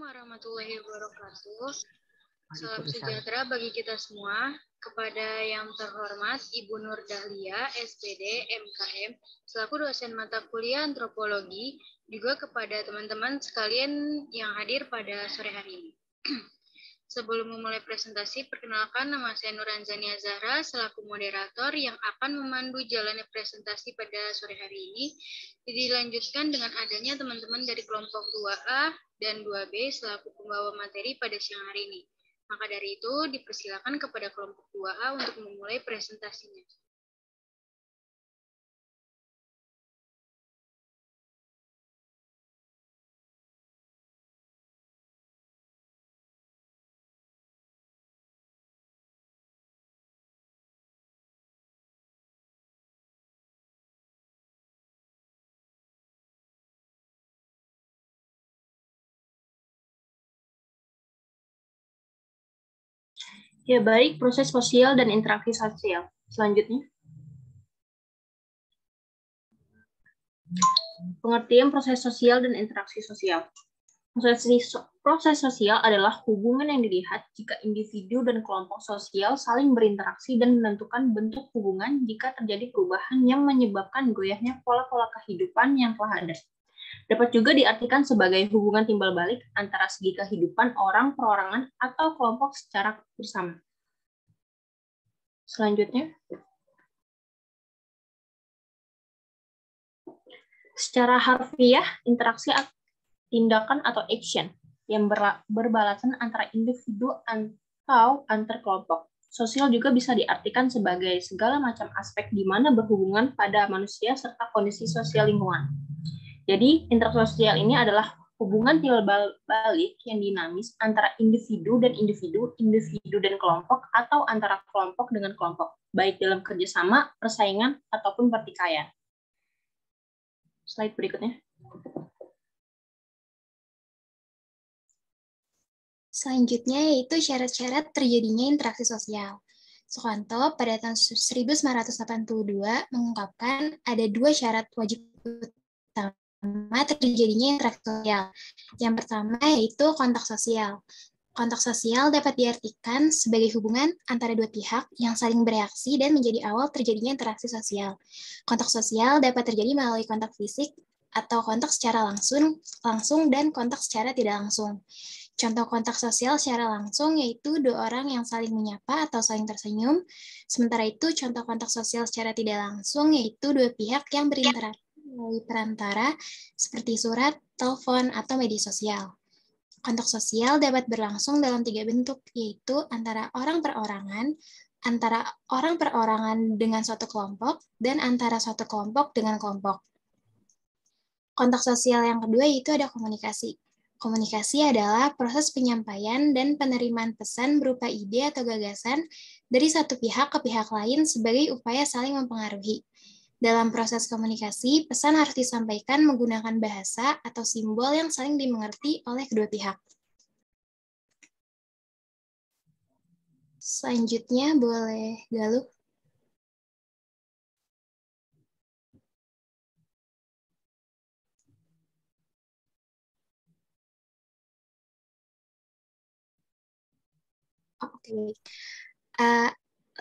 warahmatullahi wabarakatuh. Salam sejahtera bagi kita semua. Kepada yang terhormat Ibu Nur Dahlia, SPD, MKM, selaku dosen mata kuliah antropologi, juga kepada teman-teman sekalian yang hadir pada sore hari ini. Sebelum memulai presentasi, perkenalkan nama saya Nuranzania Zahra selaku moderator yang akan memandu jalannya presentasi pada sore hari ini. Dilanjutkan dengan adanya teman-teman dari kelompok 2A dan 2B selaku pembawa materi pada siang hari ini. Maka dari itu, dipersilakan kepada kelompok 2A untuk memulai presentasinya. Ya baik, proses sosial dan interaksi sosial. Selanjutnya. Pengertian proses sosial dan interaksi sosial. Proses, sosial adalah hubungan yang dilihat jika individu dan kelompok sosial saling berinteraksi dan menentukan bentuk hubungan jika terjadi perubahan yang menyebabkan goyahnya pola-pola kehidupan yang telah ada. Dapat juga diartikan sebagai hubungan timbal balik antara segi kehidupan orang, perorangan, atau kelompok secara bersama. Selanjutnya. Secara harfiah, interaksi tindakan atau action yang berbalasan antara individu atau antar kelompok. Sosial juga bisa diartikan sebagai segala macam aspek di mana berhubungan pada manusia serta kondisi sosial lingkungan. Jadi, intersosial ini adalah hubungan timbal balik yang dinamis antara individu dan individu, individu dan kelompok, atau antara kelompok dengan kelompok, baik dalam kerjasama, persaingan, ataupun pertikaian. Slide berikutnya. Selanjutnya yaitu syarat-syarat terjadinya interaksi sosial. Soekanto pada tahun 1982 mengungkapkan ada dua syarat wajib pertama terjadinya interaksi sosial. Yang pertama yaitu kontak sosial. Kontak sosial dapat diartikan sebagai hubungan antara dua pihak yang saling bereaksi dan menjadi awal terjadinya interaksi sosial. Kontak sosial dapat terjadi melalui kontak fisik atau kontak secara langsung, langsung dan kontak secara tidak langsung. Contoh kontak sosial secara langsung yaitu dua orang yang saling menyapa atau saling tersenyum. Sementara itu contoh kontak sosial secara tidak langsung yaitu dua pihak yang berinteraksi melalui perantara seperti surat, telepon, atau media sosial. Kontak sosial dapat berlangsung dalam tiga bentuk, yaitu antara orang perorangan, antara orang perorangan dengan suatu kelompok, dan antara suatu kelompok dengan kelompok. Kontak sosial yang kedua yaitu ada komunikasi. Komunikasi adalah proses penyampaian dan penerimaan pesan berupa ide atau gagasan dari satu pihak ke pihak lain sebagai upaya saling mempengaruhi. Dalam proses komunikasi, pesan harus disampaikan menggunakan bahasa atau simbol yang saling dimengerti oleh kedua pihak. Selanjutnya boleh Galuh. Oke. Okay. Uh,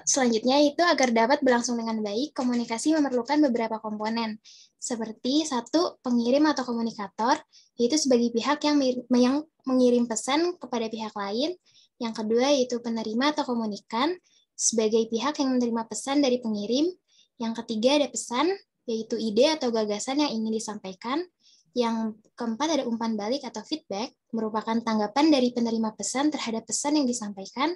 Selanjutnya itu agar dapat berlangsung dengan baik, komunikasi memerlukan beberapa komponen, seperti satu pengirim atau komunikator, yaitu sebagai pihak yang, yang mengirim pesan kepada pihak lain. Yang kedua yaitu penerima atau komunikan, sebagai pihak yang menerima pesan dari pengirim. Yang ketiga ada pesan, yaitu ide atau gagasan yang ingin disampaikan. Yang keempat ada umpan balik atau feedback, merupakan tanggapan dari penerima pesan terhadap pesan yang disampaikan.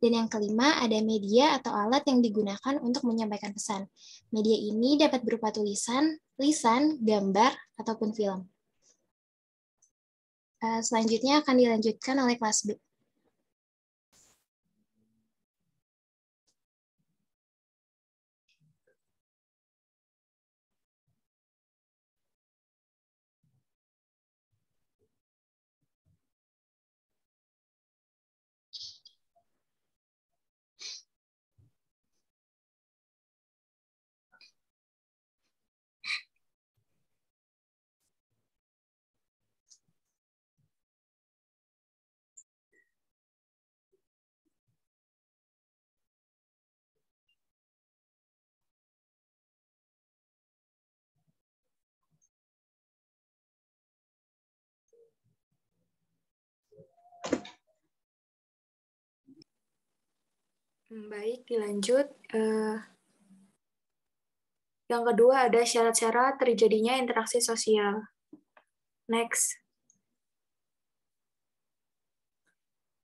Dan yang kelima ada media atau alat yang digunakan untuk menyampaikan pesan. Media ini dapat berupa tulisan, lisan, gambar, ataupun film. Eh, selanjutnya akan dilanjutkan oleh kelas B. baik, dilanjut. Uh, yang kedua ada syarat-syarat terjadinya interaksi sosial. Next.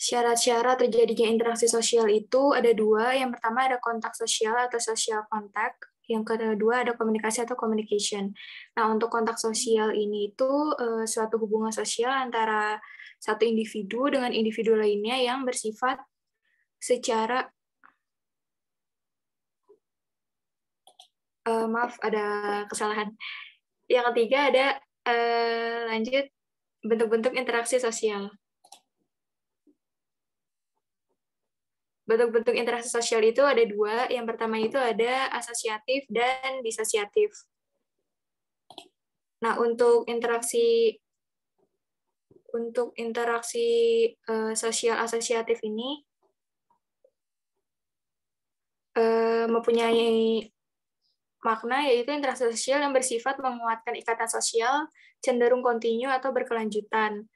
Syarat-syarat terjadinya interaksi sosial itu ada dua. Yang pertama ada kontak sosial atau social contact. Yang kedua ada komunikasi atau communication. Nah, untuk kontak sosial ini itu uh, suatu hubungan sosial antara satu individu dengan individu lainnya yang bersifat secara uh, maaf ada kesalahan. Yang ketiga ada uh, lanjut bentuk-bentuk interaksi sosial. bentuk-bentuk interaksi sosial itu ada dua. Yang pertama itu ada asosiatif dan disosiatif. Nah, untuk interaksi untuk interaksi uh, sosial asosiatif ini uh, mempunyai makna yaitu interaksi sosial yang bersifat menguatkan ikatan sosial cenderung kontinu atau berkelanjutan.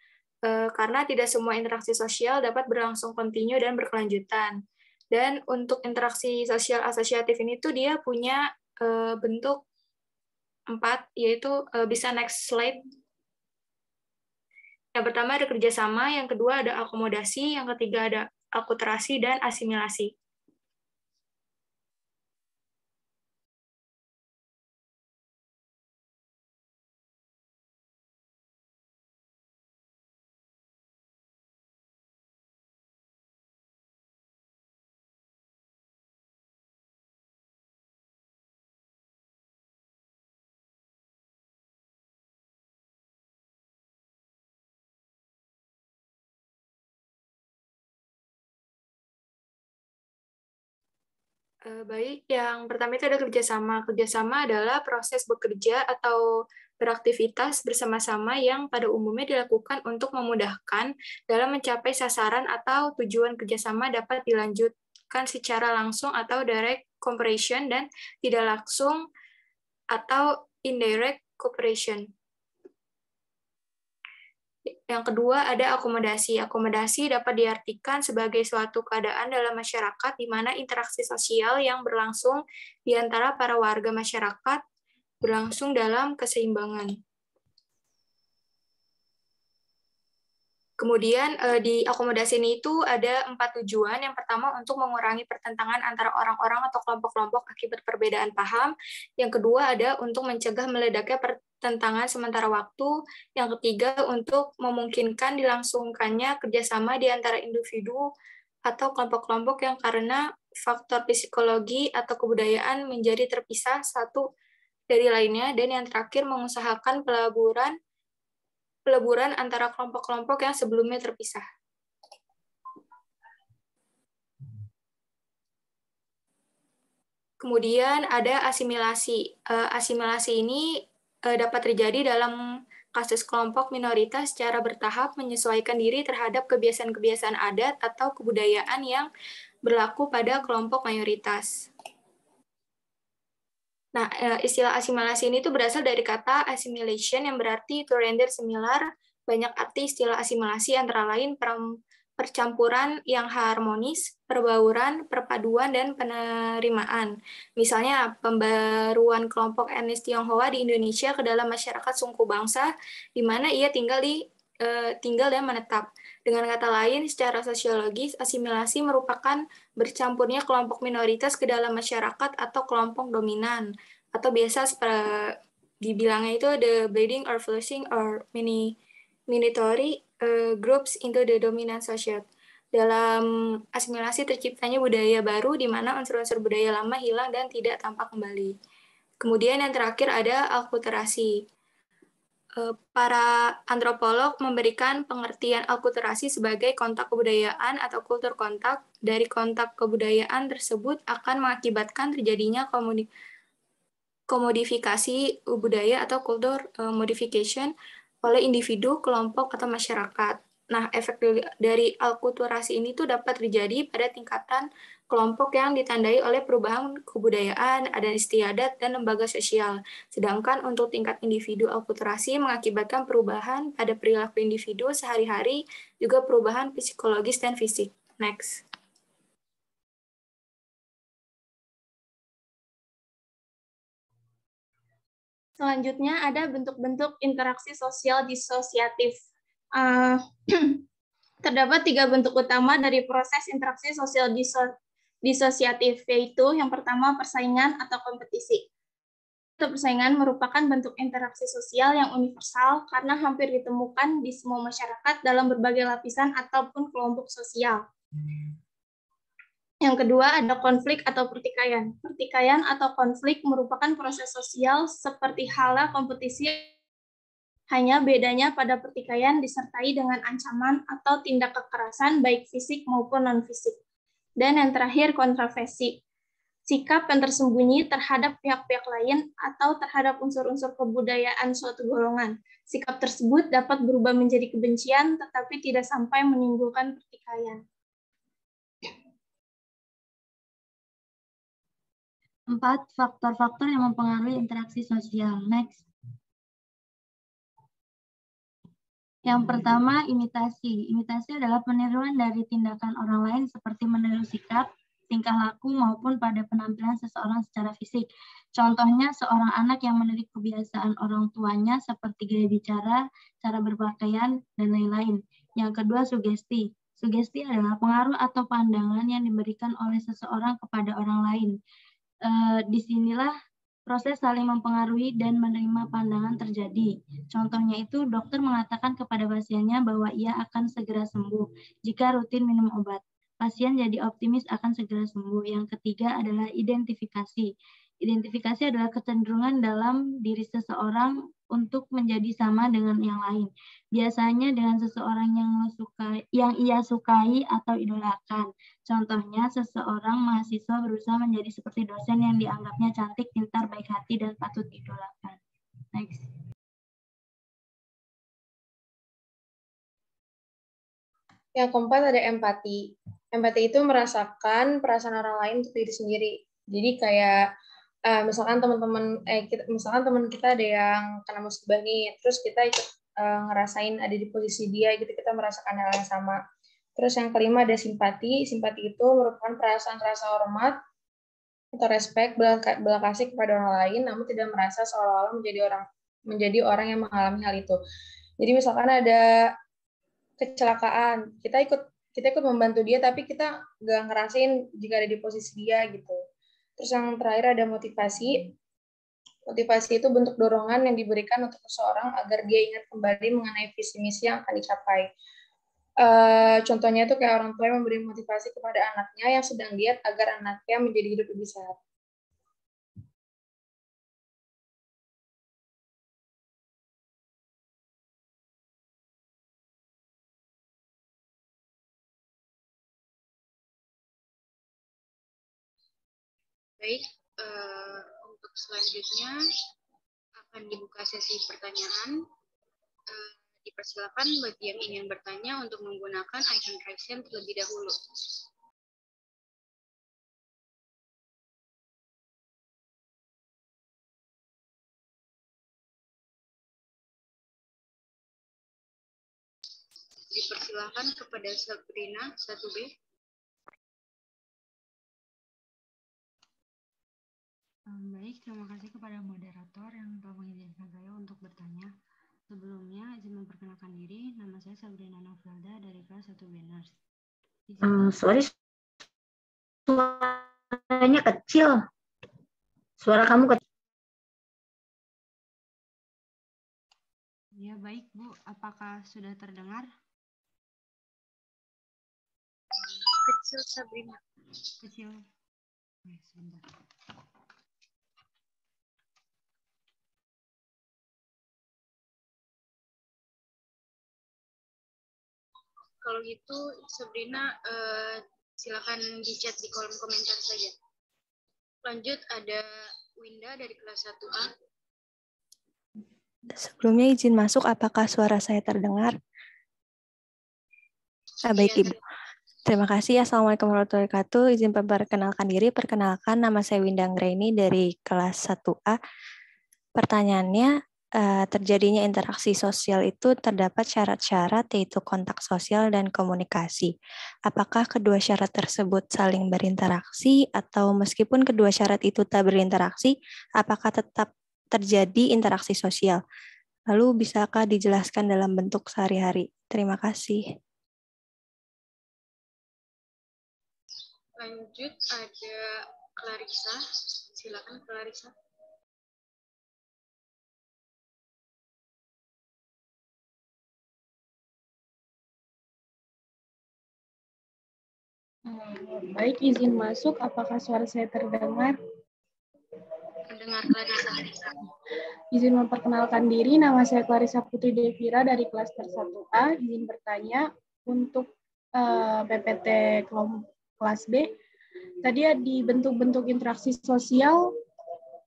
Eh, karena tidak semua interaksi sosial dapat berlangsung kontinu dan berkelanjutan. Dan untuk interaksi sosial asosiatif ini tuh dia punya uh, bentuk empat, yaitu uh, bisa next slide. Yang pertama ada kerjasama, yang kedua ada akomodasi, yang ketiga ada akulturasi dan asimilasi. Baik, yang pertama itu ada kerjasama. Kerjasama adalah proses bekerja atau beraktivitas bersama-sama yang pada umumnya dilakukan untuk memudahkan dalam mencapai sasaran atau tujuan kerjasama dapat dilanjutkan secara langsung atau direct cooperation dan tidak langsung atau indirect cooperation. Yang kedua ada akomodasi. Akomodasi dapat diartikan sebagai suatu keadaan dalam masyarakat di mana interaksi sosial yang berlangsung di antara para warga masyarakat berlangsung dalam keseimbangan. Kemudian eh, di akomodasi ini itu ada empat tujuan. Yang pertama untuk mengurangi pertentangan antara orang-orang atau kelompok-kelompok akibat perbedaan paham. Yang kedua ada untuk mencegah meledaknya pertentangan sementara waktu. Yang ketiga untuk memungkinkan dilangsungkannya kerjasama di antara individu atau kelompok-kelompok yang karena faktor psikologi atau kebudayaan menjadi terpisah satu dari lainnya. Dan yang terakhir mengusahakan pelaburan peleburan antara kelompok-kelompok yang sebelumnya terpisah. Kemudian ada asimilasi. Eh, asimilasi ini eh, dapat terjadi dalam kasus kelompok minoritas secara bertahap menyesuaikan diri terhadap kebiasaan-kebiasaan adat atau kebudayaan yang berlaku pada kelompok mayoritas. Nah, eh, istilah asimilasi ini tuh berasal dari kata assimilation yang berarti to render similar. Banyak arti istilah asimilasi antara lain percampuran yang harmonis, perbauran, perpaduan, dan penerimaan. Misalnya, pembaruan kelompok etnis Tionghoa di Indonesia ke dalam masyarakat suku bangsa, di mana ia tinggal di eh, tinggal dan menetap. Dengan kata lain, secara sosiologis, asimilasi merupakan bercampurnya kelompok minoritas ke dalam masyarakat atau kelompok dominan. Atau biasa dibilangnya itu the bleeding or flushing or mini minatory uh, groups into the dominant social. Dalam asimilasi terciptanya budaya baru di mana unsur-unsur budaya lama hilang dan tidak tampak kembali. Kemudian yang terakhir ada alkulturasi. Eh, para antropolog memberikan pengertian alkulturasi sebagai kontak kebudayaan atau kultur kontak. Dari kontak kebudayaan tersebut akan mengakibatkan terjadinya komodifikasi budaya atau kultur eh, modification oleh individu, kelompok, atau masyarakat. Nah, efek dari alkulturasi ini tuh dapat terjadi pada tingkatan kelompok yang ditandai oleh perubahan kebudayaan, adat istiadat, dan lembaga sosial. Sedangkan untuk tingkat individu akulturasi mengakibatkan perubahan pada perilaku individu sehari-hari, juga perubahan psikologis dan fisik. Next. Selanjutnya ada bentuk-bentuk interaksi sosial disosiatif. Uh, terdapat tiga bentuk utama dari proses interaksi sosial diso disosiatif, yaitu yang pertama persaingan atau kompetisi. Persaingan merupakan bentuk interaksi sosial yang universal karena hampir ditemukan di semua masyarakat dalam berbagai lapisan ataupun kelompok sosial. Yang kedua ada konflik atau pertikaian. Pertikaian atau konflik merupakan proses sosial seperti hala kompetisi hanya bedanya pada pertikaian disertai dengan ancaman atau tindak kekerasan baik fisik maupun non-fisik. Dan yang terakhir kontroversi. Sikap yang tersembunyi terhadap pihak-pihak lain atau terhadap unsur-unsur kebudayaan suatu golongan. Sikap tersebut dapat berubah menjadi kebencian tetapi tidak sampai menimbulkan pertikaian. Empat, faktor-faktor yang mempengaruhi interaksi sosial. Next. Yang pertama, imitasi. Imitasi adalah peniruan dari tindakan orang lain seperti meniru sikap, tingkah laku, maupun pada penampilan seseorang secara fisik. Contohnya, seorang anak yang meniru kebiasaan orang tuanya seperti gaya bicara, cara berpakaian, dan lain-lain. Yang kedua, sugesti. Sugesti adalah pengaruh atau pandangan yang diberikan oleh seseorang kepada orang lain eh, di sinilah proses saling mempengaruhi dan menerima pandangan terjadi. Contohnya itu dokter mengatakan kepada pasiennya bahwa ia akan segera sembuh jika rutin minum obat. Pasien jadi optimis akan segera sembuh. Yang ketiga adalah identifikasi. Identifikasi adalah kecenderungan dalam diri seseorang untuk menjadi sama dengan yang lain. Biasanya dengan seseorang yang suka, yang ia sukai atau idolakan. Contohnya, seseorang mahasiswa berusaha menjadi seperti dosen yang dianggapnya cantik, pintar, baik hati, dan patut idolakan. Next. Yang keempat ada empati. Empati itu merasakan perasaan orang lain untuk diri sendiri. Jadi kayak uh, misalkan teman-teman eh kita, misalkan teman kita ada yang kena musibah nih terus kita ikut uh, ngerasain ada di posisi dia gitu kita merasakan hal yang sama terus yang kelima ada simpati simpati itu merupakan perasaan rasa hormat atau respect belas kasih kepada orang lain namun tidak merasa seolah-olah menjadi orang menjadi orang yang mengalami hal itu jadi misalkan ada kecelakaan kita ikut kita ikut membantu dia tapi kita nggak ngerasain jika ada di posisi dia gitu Terus yang terakhir ada motivasi. Motivasi itu bentuk dorongan yang diberikan untuk seseorang agar dia ingat kembali mengenai visi misi yang akan dicapai. Uh, contohnya itu kayak orang tua yang memberi motivasi kepada anaknya yang sedang diet agar anaknya menjadi hidup lebih sehat. Baik, uh, untuk selanjutnya akan dibuka sesi pertanyaan. Uh, dipersilakan bagi yang ingin bertanya untuk menggunakan icon hand terlebih dahulu. Dipersilakan kepada Sabrina 1B. Baik, terima kasih kepada moderator yang telah mengizinkan saya untuk bertanya. Sebelumnya, izin memperkenalkan diri. Nama saya Sabrina Novelda dari kelas 1 Banners. Um, sorry, suaranya kecil. Suara kamu kecil. Ya, baik Bu. Apakah sudah terdengar? Kecil, Sabrina. Kecil. Oke, sebentar. Kalau gitu, Sabrina, uh, silakan di chat di kolom komentar saja. Lanjut, ada Winda dari kelas 1A. Sebelumnya izin masuk, apakah suara saya terdengar? Ah, baik, iya, Ibu. Terima kasih. Assalamualaikum warahmatullahi wabarakatuh. Izin memperkenalkan diri. Perkenalkan, nama saya Winda Ngreini dari kelas 1A. Pertanyaannya, uh, terjadinya interaksi sosial itu terdapat syarat-syarat yaitu kontak sosial dan komunikasi. Apakah kedua syarat tersebut saling berinteraksi atau meskipun kedua syarat itu tak berinteraksi, apakah tetap terjadi interaksi sosial. Lalu bisakah dijelaskan dalam bentuk sehari-hari? Terima kasih. Lanjut ada Clarissa. Silakan Clarissa. Baik, izin masuk. Apakah suara saya terdengar? Mendengar Clarissa. Izin memperkenalkan diri, nama saya Clarissa Putri Devira dari klaster 1A. Izin bertanya untuk uh, eh, PPT kelompok kelas B. Tadi di bentuk-bentuk interaksi sosial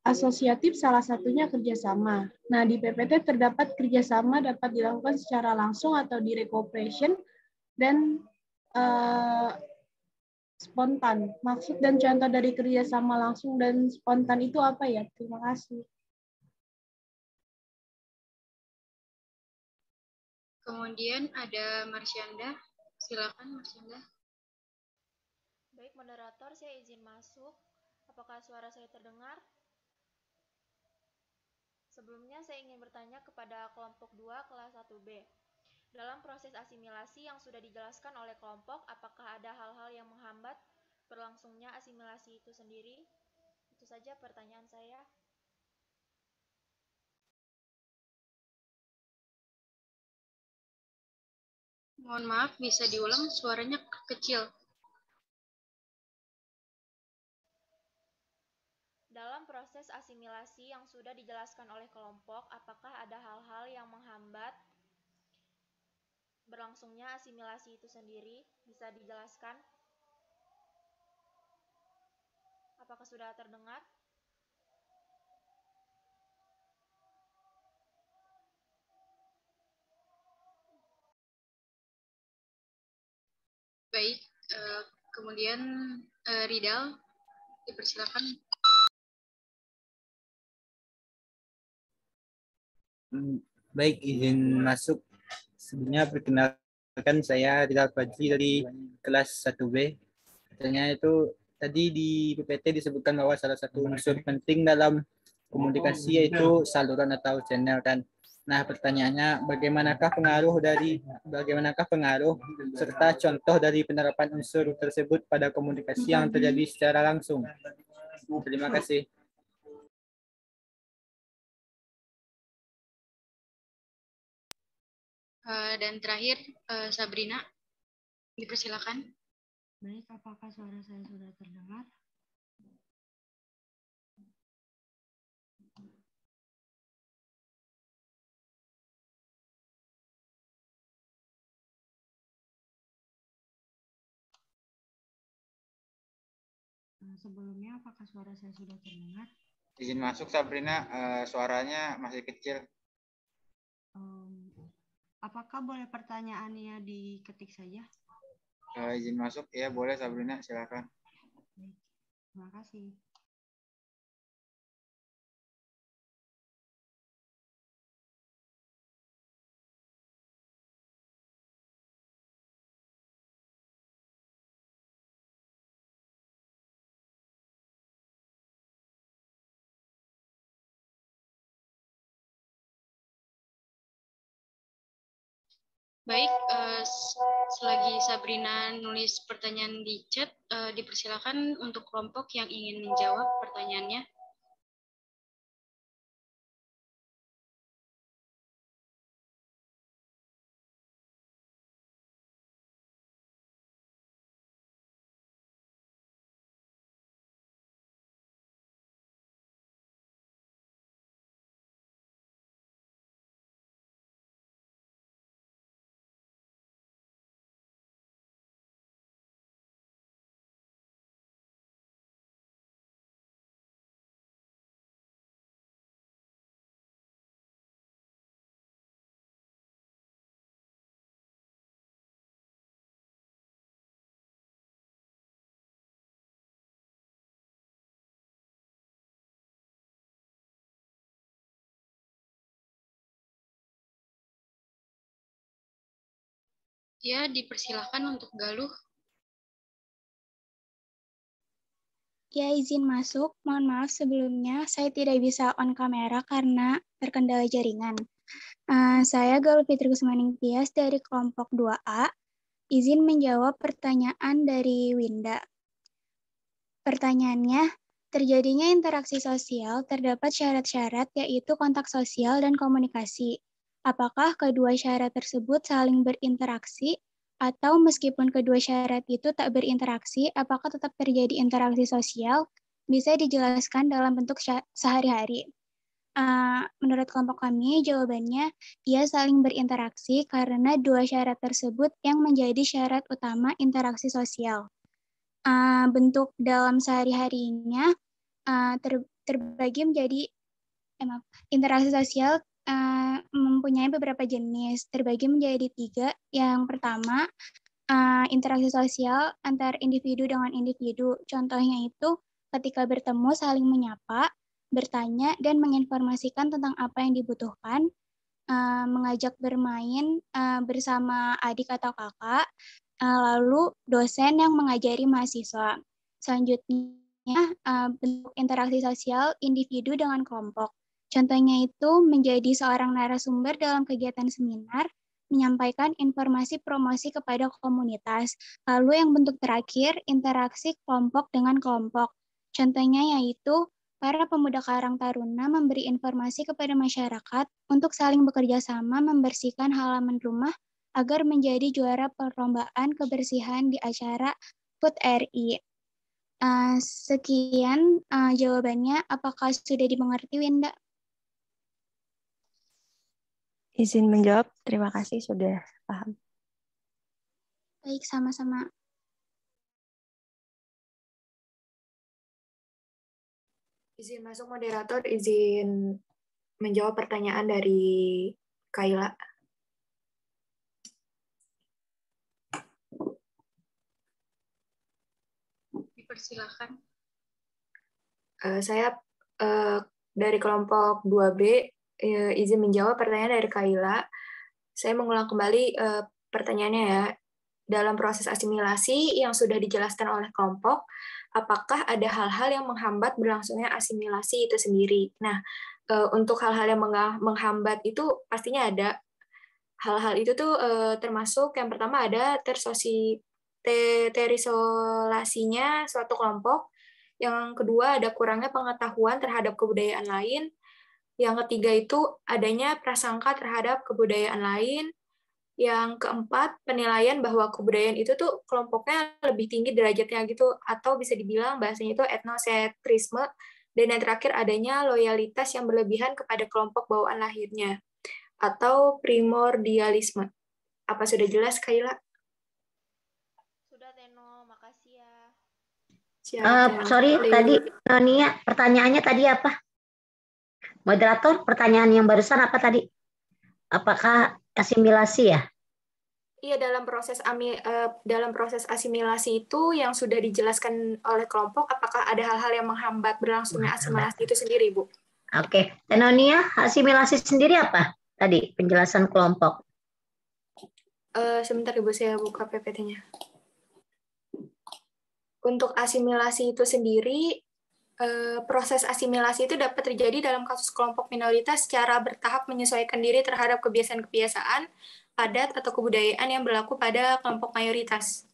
asosiatif salah satunya kerjasama. Nah, di PPT terdapat kerjasama dapat dilakukan secara langsung atau direct cooperation dan uh, spontan. Maksud dan contoh dari kerjasama langsung dan spontan itu apa ya? Terima kasih. Kemudian ada Marsyanda. Silakan Marsyanda. Baik, moderator, saya izin masuk. Apakah suara saya terdengar? Sebelumnya saya ingin bertanya kepada kelompok 2 kelas 1B. Dalam proses asimilasi yang sudah dijelaskan oleh kelompok, apakah ada hal-hal yang menghambat berlangsungnya asimilasi itu sendiri? Itu saja pertanyaan saya. Mohon maaf, bisa diulang suaranya kecil. Dalam proses asimilasi yang sudah dijelaskan oleh kelompok, apakah ada hal-hal yang menghambat berlangsungnya asimilasi itu sendiri? Bisa dijelaskan? Apakah sudah terdengar? Baik, uh, kemudian uh, Ridal, dipersilakan. Hmm, baik, izin masuk Sebelumnya perkenalkan saya Rizal Fajri dari kelas 1B. Katanya itu tadi di PPT disebutkan bahwa salah satu unsur penting dalam komunikasi yaitu saluran atau channel kan. Nah, pertanyaannya bagaimanakah pengaruh dari bagaimanakah pengaruh serta contoh dari penerapan unsur tersebut pada komunikasi yang terjadi secara langsung? Terima kasih. Uh, dan terakhir, uh, Sabrina, dipersilakan. Baik, apakah suara saya sudah terdengar? Eh, sebelumnya, apakah suara saya sudah terdengar? Izin masuk, Sabrina. Uh, suaranya masih kecil. Um, Apakah boleh pertanyaannya diketik saja? Uh, izin masuk, ya boleh Sabrina, silakan. Terima kasih. Baik, uh, selagi Sabrina nulis pertanyaan di chat, uh, dipersilakan untuk kelompok yang ingin menjawab pertanyaannya. Ya, dipersilahkan untuk Galuh. Ya, izin masuk. Mohon maaf sebelumnya, saya tidak bisa on kamera karena terkendala jaringan. Uh, saya Galuh Fitri Kusmaning Tias dari kelompok 2A. Izin menjawab pertanyaan dari Winda. Pertanyaannya, terjadinya interaksi sosial terdapat syarat-syarat yaitu kontak sosial dan komunikasi. Apakah kedua syarat tersebut saling berinteraksi atau meskipun kedua syarat itu tak berinteraksi, apakah tetap terjadi interaksi sosial? Bisa dijelaskan dalam bentuk sehari-hari. Uh, menurut kelompok kami, jawabannya ia saling berinteraksi karena dua syarat tersebut yang menjadi syarat utama interaksi sosial. Uh, bentuk dalam sehari-harinya uh, ter, terbagi menjadi eh, maaf, interaksi sosial uh, mempunyai beberapa jenis, terbagi menjadi tiga. Yang pertama, uh, interaksi sosial antar individu dengan individu. Contohnya itu ketika bertemu saling menyapa, bertanya, dan menginformasikan tentang apa yang dibutuhkan, uh, mengajak bermain uh, bersama adik atau kakak, uh, lalu dosen yang mengajari mahasiswa. Selanjutnya, bentuk interaksi sosial individu dengan kelompok. Contohnya itu menjadi seorang narasumber dalam kegiatan seminar, menyampaikan informasi promosi kepada komunitas. Lalu yang bentuk terakhir, interaksi kelompok dengan kelompok. Contohnya yaitu para pemuda Karang Taruna memberi informasi kepada masyarakat untuk saling bekerja sama membersihkan halaman rumah agar menjadi juara perlombaan kebersihan di acara Food RI. Uh, sekian uh, jawabannya. Apakah sudah dimengerti, Winda? Izin menjawab, terima kasih sudah paham. Baik, sama-sama. Izin masuk moderator, izin menjawab pertanyaan dari Kaila. Dipersilakan. Uh, saya uh, dari kelompok 2B uh, izin menjawab pertanyaan dari Kaila. Saya mengulang kembali uh, pertanyaannya ya. Dalam proses asimilasi yang sudah dijelaskan oleh kelompok, apakah ada hal-hal yang menghambat berlangsungnya asimilasi itu sendiri? Nah, uh, untuk hal-hal yang menghambat itu pastinya ada. Hal-hal itu tuh uh, termasuk yang pertama ada tersosi terisolasinya suatu kelompok, yang kedua ada kurangnya pengetahuan terhadap kebudayaan lain, yang ketiga itu adanya prasangka terhadap kebudayaan lain. Yang keempat, penilaian bahwa kebudayaan itu tuh kelompoknya lebih tinggi derajatnya gitu, atau bisa dibilang bahasanya itu etnosentrisme. Dan yang terakhir adanya loyalitas yang berlebihan kepada kelompok bawaan lahirnya, atau primordialisme. Apa sudah jelas, Kaila? Sudah, Teno. Makasih ya. Siap, uh, sorry, tadi Nia, pertanyaannya tadi apa? Moderator, pertanyaan yang barusan apa tadi? Apakah asimilasi ya? Iya dalam proses ami, uh, dalam proses asimilasi itu yang sudah dijelaskan oleh kelompok, apakah ada hal-hal yang menghambat berlangsungnya asimilasi itu sendiri, Bu? Oke, Tenonia, asimilasi sendiri apa tadi penjelasan kelompok? Uh, sebentar Ibu saya buka PPT-nya. Untuk asimilasi itu sendiri Eh, proses asimilasi itu dapat terjadi dalam kasus kelompok minoritas secara bertahap menyesuaikan diri terhadap kebiasaan-kebiasaan, adat, atau kebudayaan yang berlaku pada kelompok mayoritas.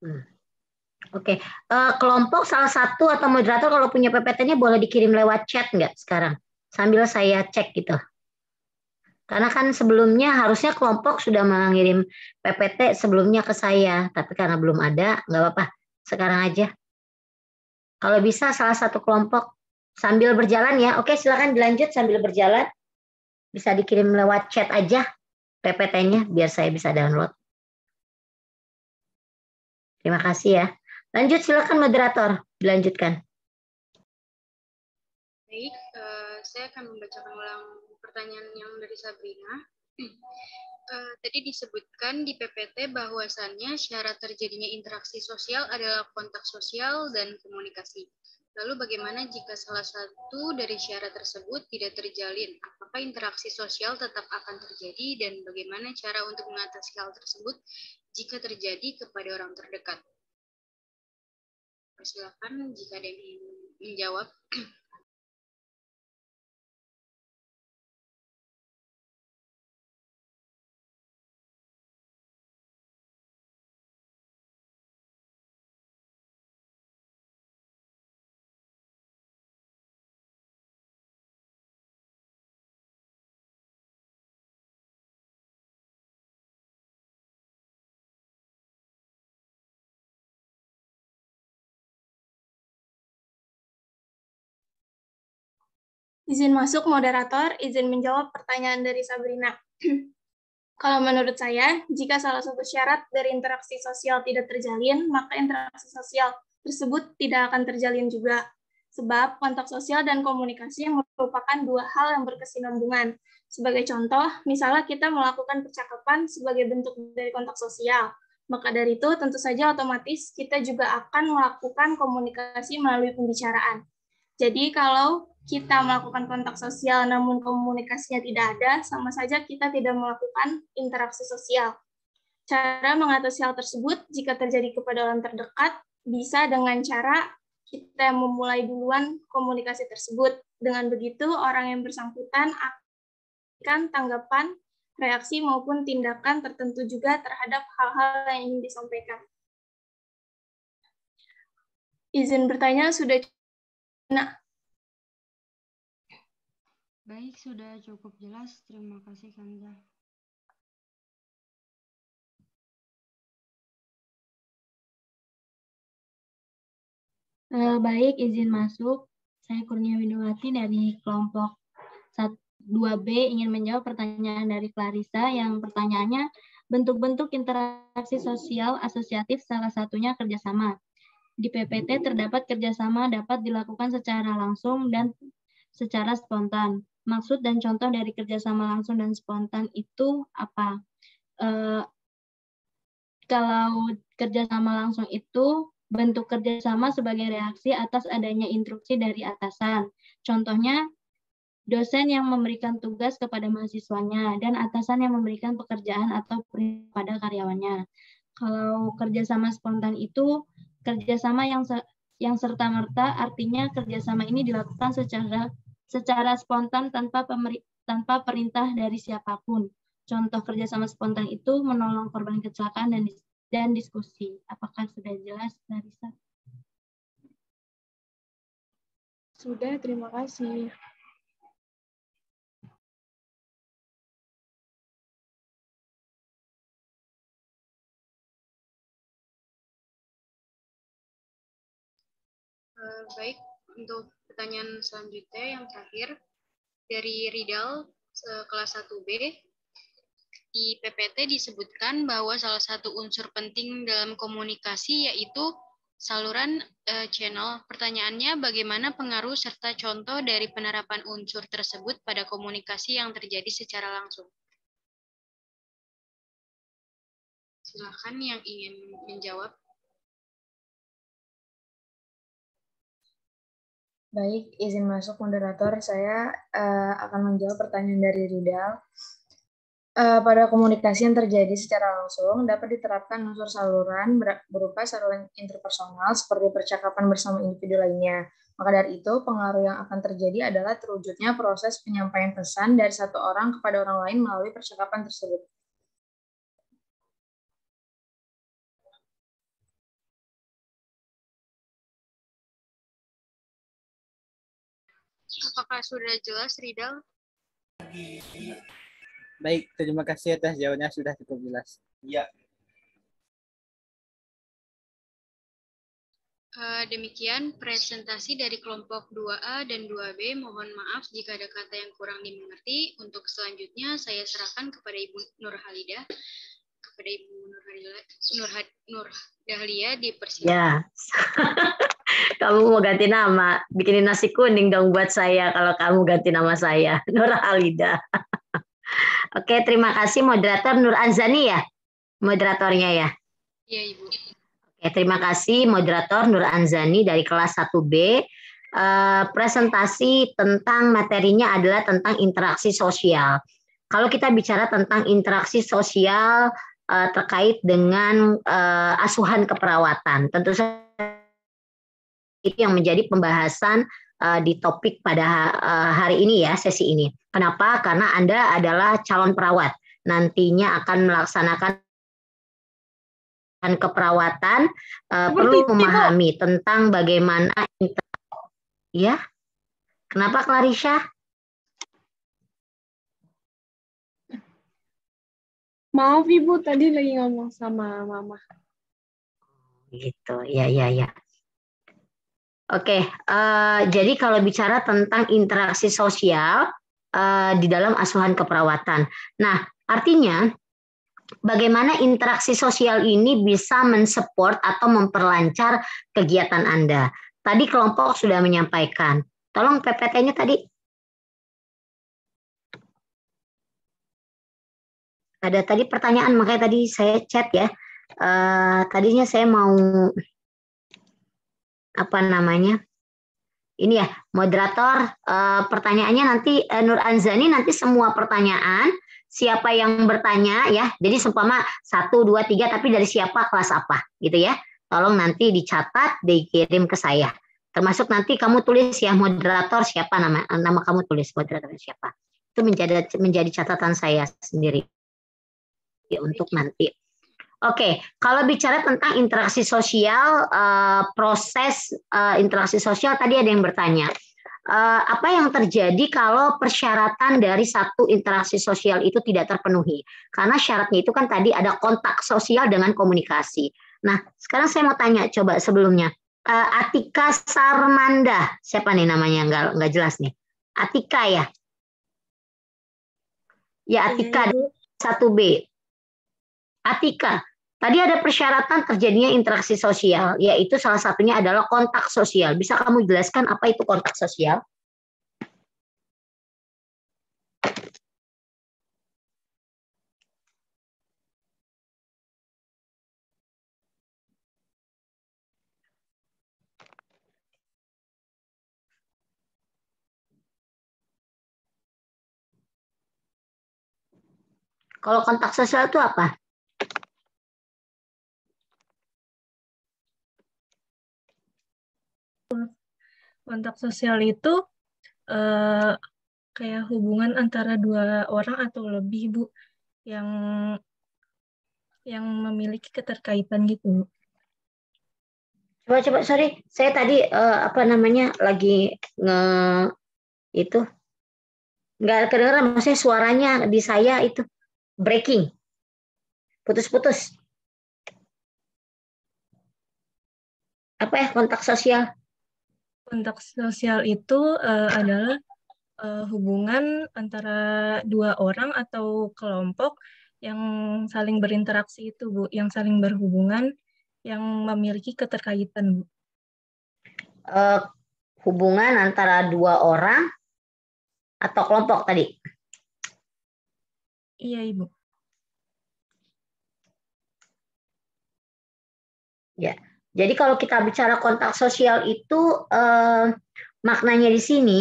Hmm. Oke, okay. uh, eh, kelompok salah satu atau moderator kalau punya PPT-nya boleh dikirim lewat chat nggak sekarang? Sambil saya cek gitu. Karena kan sebelumnya harusnya kelompok sudah mengirim PPT sebelumnya ke saya, tapi karena belum ada, nggak apa-apa. Sekarang aja. Kalau bisa salah satu kelompok sambil berjalan ya. Oke, silakan dilanjut sambil berjalan. Bisa dikirim lewat chat aja PPT-nya biar saya bisa download. Terima kasih ya. Lanjut silakan moderator, dilanjutkan. Baik, uh, saya akan membacakan ulang pertanyaan yang dari Sabrina. Uh, tadi disebutkan di PPT bahwasannya syarat terjadinya interaksi sosial adalah kontak sosial dan komunikasi. Lalu bagaimana jika salah satu dari syarat tersebut tidak terjalin? Apakah interaksi sosial tetap akan terjadi dan bagaimana cara untuk mengatasi hal tersebut jika terjadi kepada orang terdekat? Silakan jika ada yang ingin menjawab. Izin masuk moderator, izin menjawab pertanyaan dari Sabrina. Kalau menurut saya, jika salah satu syarat dari interaksi sosial tidak terjalin, maka interaksi sosial tersebut tidak akan terjalin juga. Sebab kontak sosial dan komunikasi merupakan dua hal yang berkesinambungan. Sebagai contoh, misalnya kita melakukan percakapan sebagai bentuk dari kontak sosial. Maka dari itu, tentu saja otomatis kita juga akan melakukan komunikasi melalui pembicaraan. Jadi kalau kita melakukan kontak sosial namun komunikasinya tidak ada, sama saja kita tidak melakukan interaksi sosial. Cara mengatasi hal tersebut jika terjadi kepada orang terdekat bisa dengan cara kita memulai duluan komunikasi tersebut. Dengan begitu, orang yang bersangkutan akan tanggapan, reaksi maupun tindakan tertentu juga terhadap hal-hal yang ingin disampaikan. Izin bertanya sudah Nah, Baik, sudah cukup jelas. Terima kasih, Kanza. Uh, baik, izin masuk. Saya Kurnia Windowati dari kelompok 2B ingin menjawab pertanyaan dari Clarissa yang pertanyaannya bentuk-bentuk interaksi sosial asosiatif salah satunya kerjasama. Di PPT terdapat kerjasama dapat dilakukan secara langsung dan secara spontan maksud dan contoh dari kerjasama langsung dan spontan itu apa? Uh, kalau kerjasama langsung itu bentuk kerjasama sebagai reaksi atas adanya instruksi dari atasan. Contohnya, dosen yang memberikan tugas kepada mahasiswanya dan atasan yang memberikan pekerjaan atau pada karyawannya. Kalau kerjasama spontan itu kerjasama yang yang serta merta artinya kerjasama ini dilakukan secara secara spontan tanpa pemeri tanpa perintah dari siapa pun. Contoh kerjasama spontan itu menolong korban kecelakaan dan dan diskusi. Apakah sudah jelas, Larissa? Sudah, terima kasih. Uh, baik, untuk pertanyaan selanjutnya yang terakhir dari Ridal kelas 1B. Di PPT disebutkan bahwa salah satu unsur penting dalam komunikasi yaitu saluran uh, channel. Pertanyaannya bagaimana pengaruh serta contoh dari penerapan unsur tersebut pada komunikasi yang terjadi secara langsung? Silakan yang ingin menjawab. Baik, izin masuk moderator. Saya uh, akan menjawab pertanyaan dari Ridal. Uh, pada komunikasi yang terjadi secara langsung dapat diterapkan unsur saluran berupa saluran interpersonal seperti percakapan bersama individu lainnya. Maka dari itu, pengaruh yang akan terjadi adalah terwujudnya proses penyampaian pesan dari satu orang kepada orang lain melalui percakapan tersebut. Apakah sudah jelas, Ridal? Baik, terima kasih atas jawabannya sudah cukup jelas. Iya. Uh, demikian presentasi dari kelompok 2A dan 2B. Mohon maaf jika ada kata yang kurang dimengerti. Untuk selanjutnya saya serahkan kepada Ibu Nur Halidah. Kepada Ibu Nur Halidah, Nur, Nur Dahlia dipersilakan. Ya. kamu mau ganti nama, bikinin nasi kuning dong buat saya kalau kamu ganti nama saya, Nur Alida. Oke, terima kasih moderator Nur Anzani ya, moderatornya ya. Iya, Ibu. Oke, terima kasih moderator Nur Anzani dari kelas 1B. Uh, eh, presentasi tentang materinya adalah tentang interaksi sosial. Kalau kita bicara tentang interaksi sosial uh, terkait dengan uh, asuhan keperawatan, tentu saja itu yang menjadi pembahasan uh, di topik pada uh, hari ini ya, sesi ini. Kenapa? Karena Anda adalah calon perawat. Nantinya akan melaksanakan keperawatan uh, perlu memahami tentang bagaimana ya. Kenapa Clarisha? Maaf Ibu, tadi lagi ngomong sama Mama. Gitu, ya, ya, ya. Oke, uh, jadi kalau bicara tentang interaksi sosial uh, di dalam asuhan keperawatan, nah artinya bagaimana interaksi sosial ini bisa mensupport atau memperlancar kegiatan Anda. Tadi kelompok sudah menyampaikan. Tolong PPT-nya tadi. Ada tadi pertanyaan, makanya tadi saya chat ya. Uh, tadinya saya mau apa namanya? Ini ya moderator uh, pertanyaannya nanti uh, Nur Anzani nanti semua pertanyaan siapa yang bertanya ya. Jadi seumpama satu dua tiga tapi dari siapa kelas apa gitu ya. Tolong nanti dicatat dikirim ke saya. Termasuk nanti kamu tulis ya moderator siapa nama nama kamu tulis moderator siapa. Itu menjadi menjadi catatan saya sendiri. Ya, untuk nanti Oke, kalau bicara tentang interaksi sosial, uh, proses uh, interaksi sosial tadi ada yang bertanya, uh, apa yang terjadi kalau persyaratan dari satu interaksi sosial itu tidak terpenuhi? Karena syaratnya itu kan tadi ada kontak sosial dengan komunikasi. Nah, sekarang saya mau tanya coba sebelumnya, uh, Atika Sarmanda, siapa nih namanya nggak nggak jelas nih? Atika ya? Ya Atika satu B. Atika, Tadi ada persyaratan terjadinya interaksi sosial, yaitu salah satunya adalah kontak sosial. Bisa kamu jelaskan apa itu kontak sosial? Kalau kontak sosial itu apa? Kontak sosial itu uh, kayak hubungan antara dua orang atau lebih bu yang yang memiliki keterkaitan gitu. Coba coba sorry, saya tadi uh, apa namanya lagi nge itu. Nggak kedengeran maksudnya suaranya di saya itu. Breaking. Putus-putus. Apa ya kontak sosial kontak sosial itu uh, adalah uh, hubungan antara dua orang atau kelompok yang saling berinteraksi itu, Bu, yang saling berhubungan, yang memiliki keterkaitan, Bu. Uh, hubungan antara dua orang atau kelompok tadi? Iya, Ibu. Ya. Jadi kalau kita bicara kontak sosial itu eh, maknanya di sini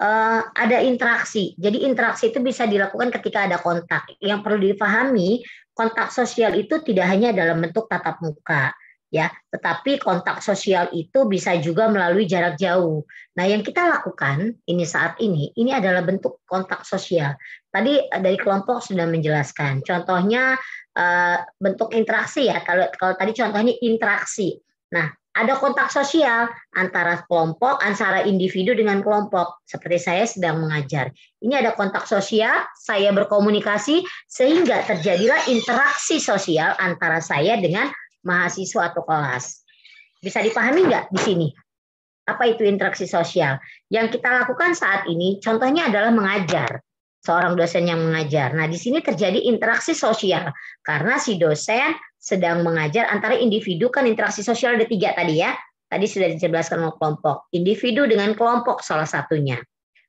eh, ada interaksi. Jadi interaksi itu bisa dilakukan ketika ada kontak. Yang perlu dipahami, kontak sosial itu tidak hanya dalam bentuk tatap muka, ya, tetapi kontak sosial itu bisa juga melalui jarak jauh. Nah, yang kita lakukan ini saat ini, ini adalah bentuk kontak sosial. Tadi dari kelompok sudah menjelaskan. Contohnya uh, bentuk interaksi ya. Kalau kalau tadi contohnya interaksi. Nah, ada kontak sosial antara kelompok, antara individu dengan kelompok. Seperti saya sedang mengajar. Ini ada kontak sosial, saya berkomunikasi sehingga terjadilah interaksi sosial antara saya dengan mahasiswa atau kelas. Bisa dipahami nggak di sini? Apa itu interaksi sosial? Yang kita lakukan saat ini, contohnya adalah mengajar seorang dosen yang mengajar. Nah, di sini terjadi interaksi sosial karena si dosen sedang mengajar antara individu kan interaksi sosial ada tiga tadi ya. Tadi sudah dijelaskan oleh kelompok. Individu dengan kelompok salah satunya.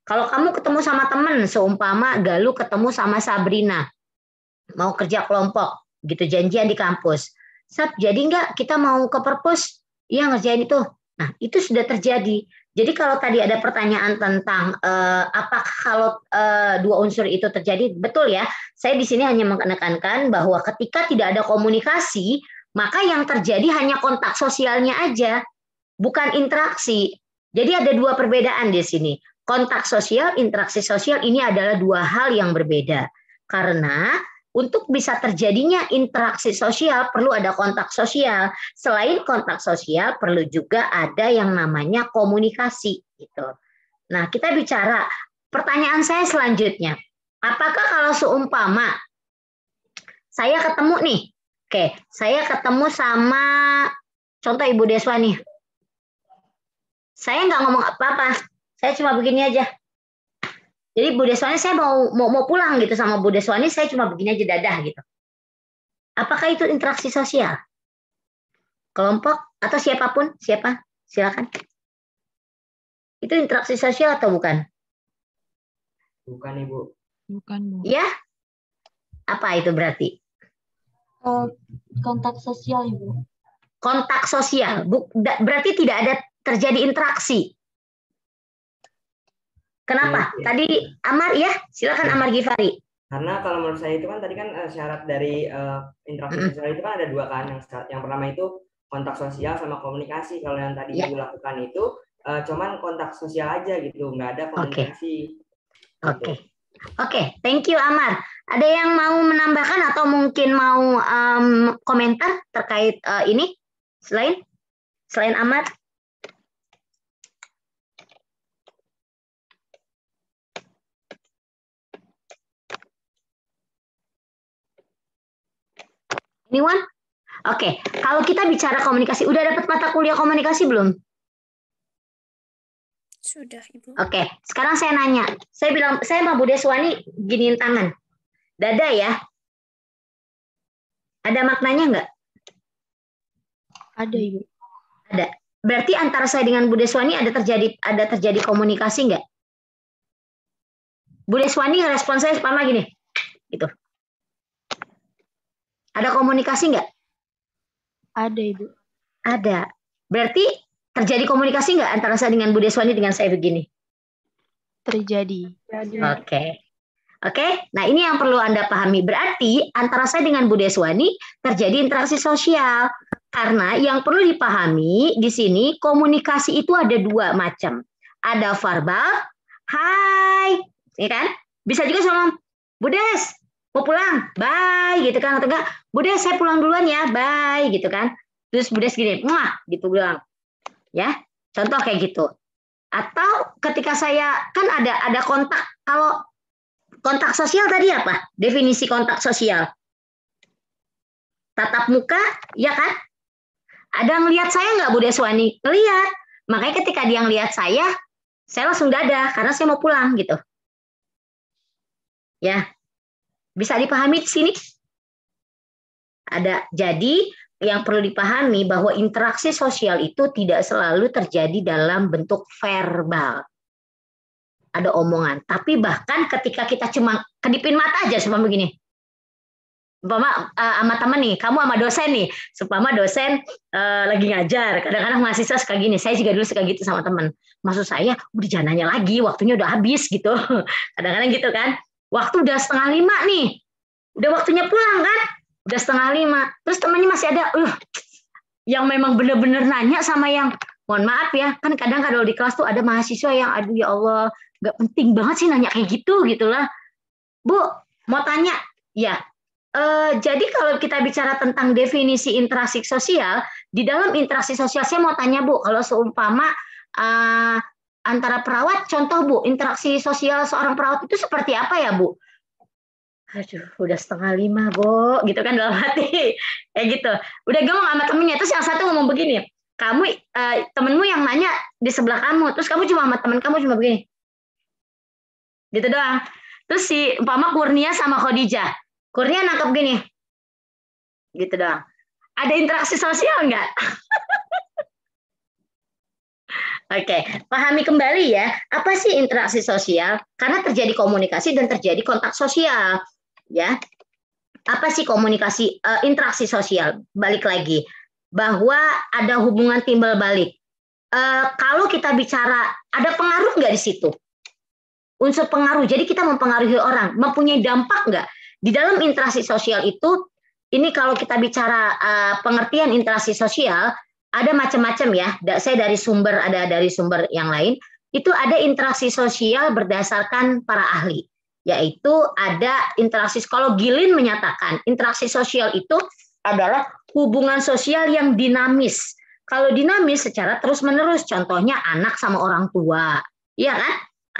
Kalau kamu ketemu sama teman, seumpama Galuh ketemu sama Sabrina, mau kerja kelompok, gitu janjian di kampus. Sab, jadi nggak kita mau ke perpus? Iya ngerjain itu. Nah, itu sudah terjadi. Jadi kalau tadi ada pertanyaan tentang uh, apakah kalau uh, dua unsur itu terjadi, betul ya. Saya di sini hanya menekankan bahwa ketika tidak ada komunikasi, maka yang terjadi hanya kontak sosialnya aja. bukan interaksi. Jadi ada dua perbedaan di sini. Kontak sosial, interaksi sosial ini adalah dua hal yang berbeda. Karena untuk bisa terjadinya interaksi sosial perlu ada kontak sosial. Selain kontak sosial perlu juga ada yang namanya komunikasi gitu. Nah, kita bicara pertanyaan saya selanjutnya. Apakah kalau seumpama saya ketemu nih, oke, saya ketemu sama contoh Ibu Deswa nih. Saya nggak ngomong apa-apa, saya cuma begini aja. Jadi Bu Deswani saya mau, mau mau pulang gitu sama Bu Deswani, saya cuma begini aja dadah gitu. Apakah itu interaksi sosial? Kelompok atau siapa pun, siapa? Silakan. Itu interaksi sosial atau bukan? Bukan, Ibu. Bukan, Bu. Ya? Apa itu berarti? Uh, kontak sosial, Ibu. Kontak sosial. Buk, berarti tidak ada terjadi interaksi. Kenapa? Ya, ya. Tadi Amar ya, silakan Amar Gifari. Karena kalau menurut saya itu kan tadi kan uh, syarat dari uh, interaksi mm. sosial itu kan ada dua kan. Yang yang pertama itu kontak sosial sama komunikasi. Kalau yang tadi ya. dilakukan itu uh, cuman kontak sosial aja gitu, nggak ada komunikasi. Oke. Okay. Oke. Okay. Oke, okay. thank you Amar. Ada yang mau menambahkan atau mungkin mau um, komentar terkait uh, ini selain selain Amar? Anyone? Oke, okay. kalau kita bicara komunikasi, udah dapat mata kuliah komunikasi belum? Sudah, Ibu. Oke, okay. sekarang saya nanya. Saya bilang, saya sama Bu Deswani giniin tangan. Dada ya. Ada maknanya nggak? Ada, Ibu. Ada. Berarti antara saya dengan Bu Deswani ada terjadi ada terjadi komunikasi nggak? Bu Deswani respon saya sama gini. Gitu. Ada komunikasi nggak? Ada, Ibu. Ada. Berarti terjadi komunikasi nggak antara saya dengan Bu Deswani dengan saya begini? Terjadi. Oke. Okay. Oke, okay? nah ini yang perlu Anda pahami. Berarti antara saya dengan Bu Deswani terjadi interaksi sosial. Karena yang perlu dipahami di sini komunikasi itu ada dua macam. Ada verbal, hai, ya kan? Bisa juga sama Bu Des, mau pulang, bye gitu kan atau enggak, Bude saya pulang duluan ya, bye gitu kan. Terus Bude gini, muah gitu bilang. Ya, contoh kayak gitu. Atau ketika saya kan ada ada kontak kalau kontak sosial tadi apa? Definisi kontak sosial. Tatap muka, ya kan? Ada ngelihat saya nggak Bude Swani? Lihat. Makanya ketika dia ngelihat saya, saya langsung dada karena saya mau pulang gitu. Ya, bisa dipahami di sini? Ada. Jadi yang perlu dipahami bahwa interaksi sosial itu tidak selalu terjadi dalam bentuk verbal. Ada omongan, tapi bahkan ketika kita cuma kedipin mata aja cuma begini. Umpama uh, sama temen nih, kamu sama dosen nih, supaya dosen uh, lagi ngajar. Kadang-kadang mahasiswa suka gini, saya juga dulu suka gitu sama temen. Maksud saya, udah jangan lagi, waktunya udah habis gitu. Kadang-kadang gitu kan. Waktu udah setengah lima nih. Udah waktunya pulang kan? Udah setengah lima. Terus temannya masih ada, uh, yang memang bener-bener nanya sama yang, mohon maaf ya, kan kadang kalau di kelas tuh ada mahasiswa yang, aduh ya Allah, nggak penting banget sih nanya kayak gitu gitu lah. Bu, mau tanya? Ya, Uh, jadi kalau kita bicara tentang definisi interaksi sosial, di dalam interaksi sosial saya mau tanya Bu, kalau seumpama uh, antara perawat, contoh Bu, interaksi sosial seorang perawat itu seperti apa ya Bu? Aduh, udah setengah lima, Bu, gitu kan dalam hati. Kayak gitu. Udah ngomong sama temennya, terus yang satu ngomong begini, kamu uh, temenmu yang nanya di sebelah kamu, terus kamu cuma sama temen kamu cuma begini. Gitu doang. Terus si umpama Kurnia sama Khadijah. Kurnia nangkep gini. Gitu doang. Ada interaksi sosial enggak? Oke, pahami kembali ya, apa sih interaksi sosial? Karena terjadi komunikasi dan terjadi kontak sosial, ya. Apa sih komunikasi uh, interaksi sosial? Balik lagi bahwa ada hubungan timbal balik. Uh, kalau kita bicara ada pengaruh nggak di situ? Unsur pengaruh. Jadi kita mempengaruhi orang, mempunyai dampak nggak di dalam interaksi sosial itu? Ini kalau kita bicara uh, pengertian interaksi sosial, ada macam-macam ya. Saya dari sumber ada dari sumber yang lain. Itu ada interaksi sosial berdasarkan para ahli, yaitu ada interaksi. Kalau Gilin menyatakan interaksi sosial itu adalah hubungan sosial yang dinamis. Kalau dinamis secara terus-menerus, contohnya anak sama orang tua, iya kan?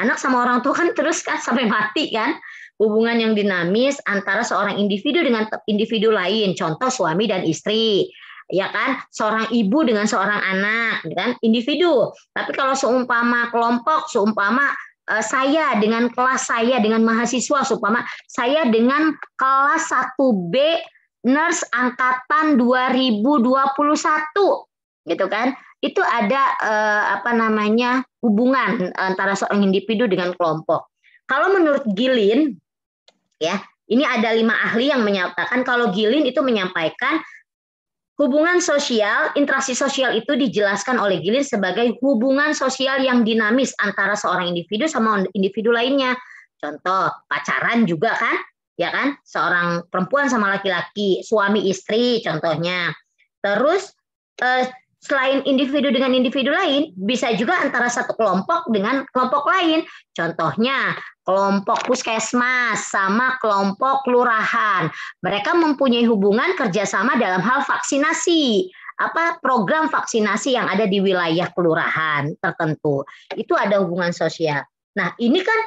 Anak sama orang tua kan terus kan sampai mati kan? Hubungan yang dinamis antara seorang individu dengan individu lain, contoh suami dan istri ya kan seorang ibu dengan seorang anak kan individu tapi kalau seumpama kelompok seumpama saya dengan kelas saya dengan mahasiswa seumpama saya dengan kelas 1B nurse angkatan 2021 gitu kan? Itu ada uh, apa namanya hubungan antara seorang individu dengan kelompok. Kalau menurut Gilin ya ini ada lima ahli yang menyatakan kalau Gilin itu menyampaikan Hubungan sosial, interaksi sosial itu dijelaskan oleh Gilin sebagai hubungan sosial yang dinamis antara seorang individu sama individu lainnya. Contoh, pacaran juga kan? Ya kan? Seorang perempuan sama laki-laki, suami istri contohnya. Terus eh, selain individu dengan individu lain, bisa juga antara satu kelompok dengan kelompok lain. Contohnya, kelompok puskesmas sama kelompok kelurahan. Mereka mempunyai hubungan kerjasama dalam hal vaksinasi. Apa program vaksinasi yang ada di wilayah kelurahan tertentu. Itu ada hubungan sosial. Nah, ini kan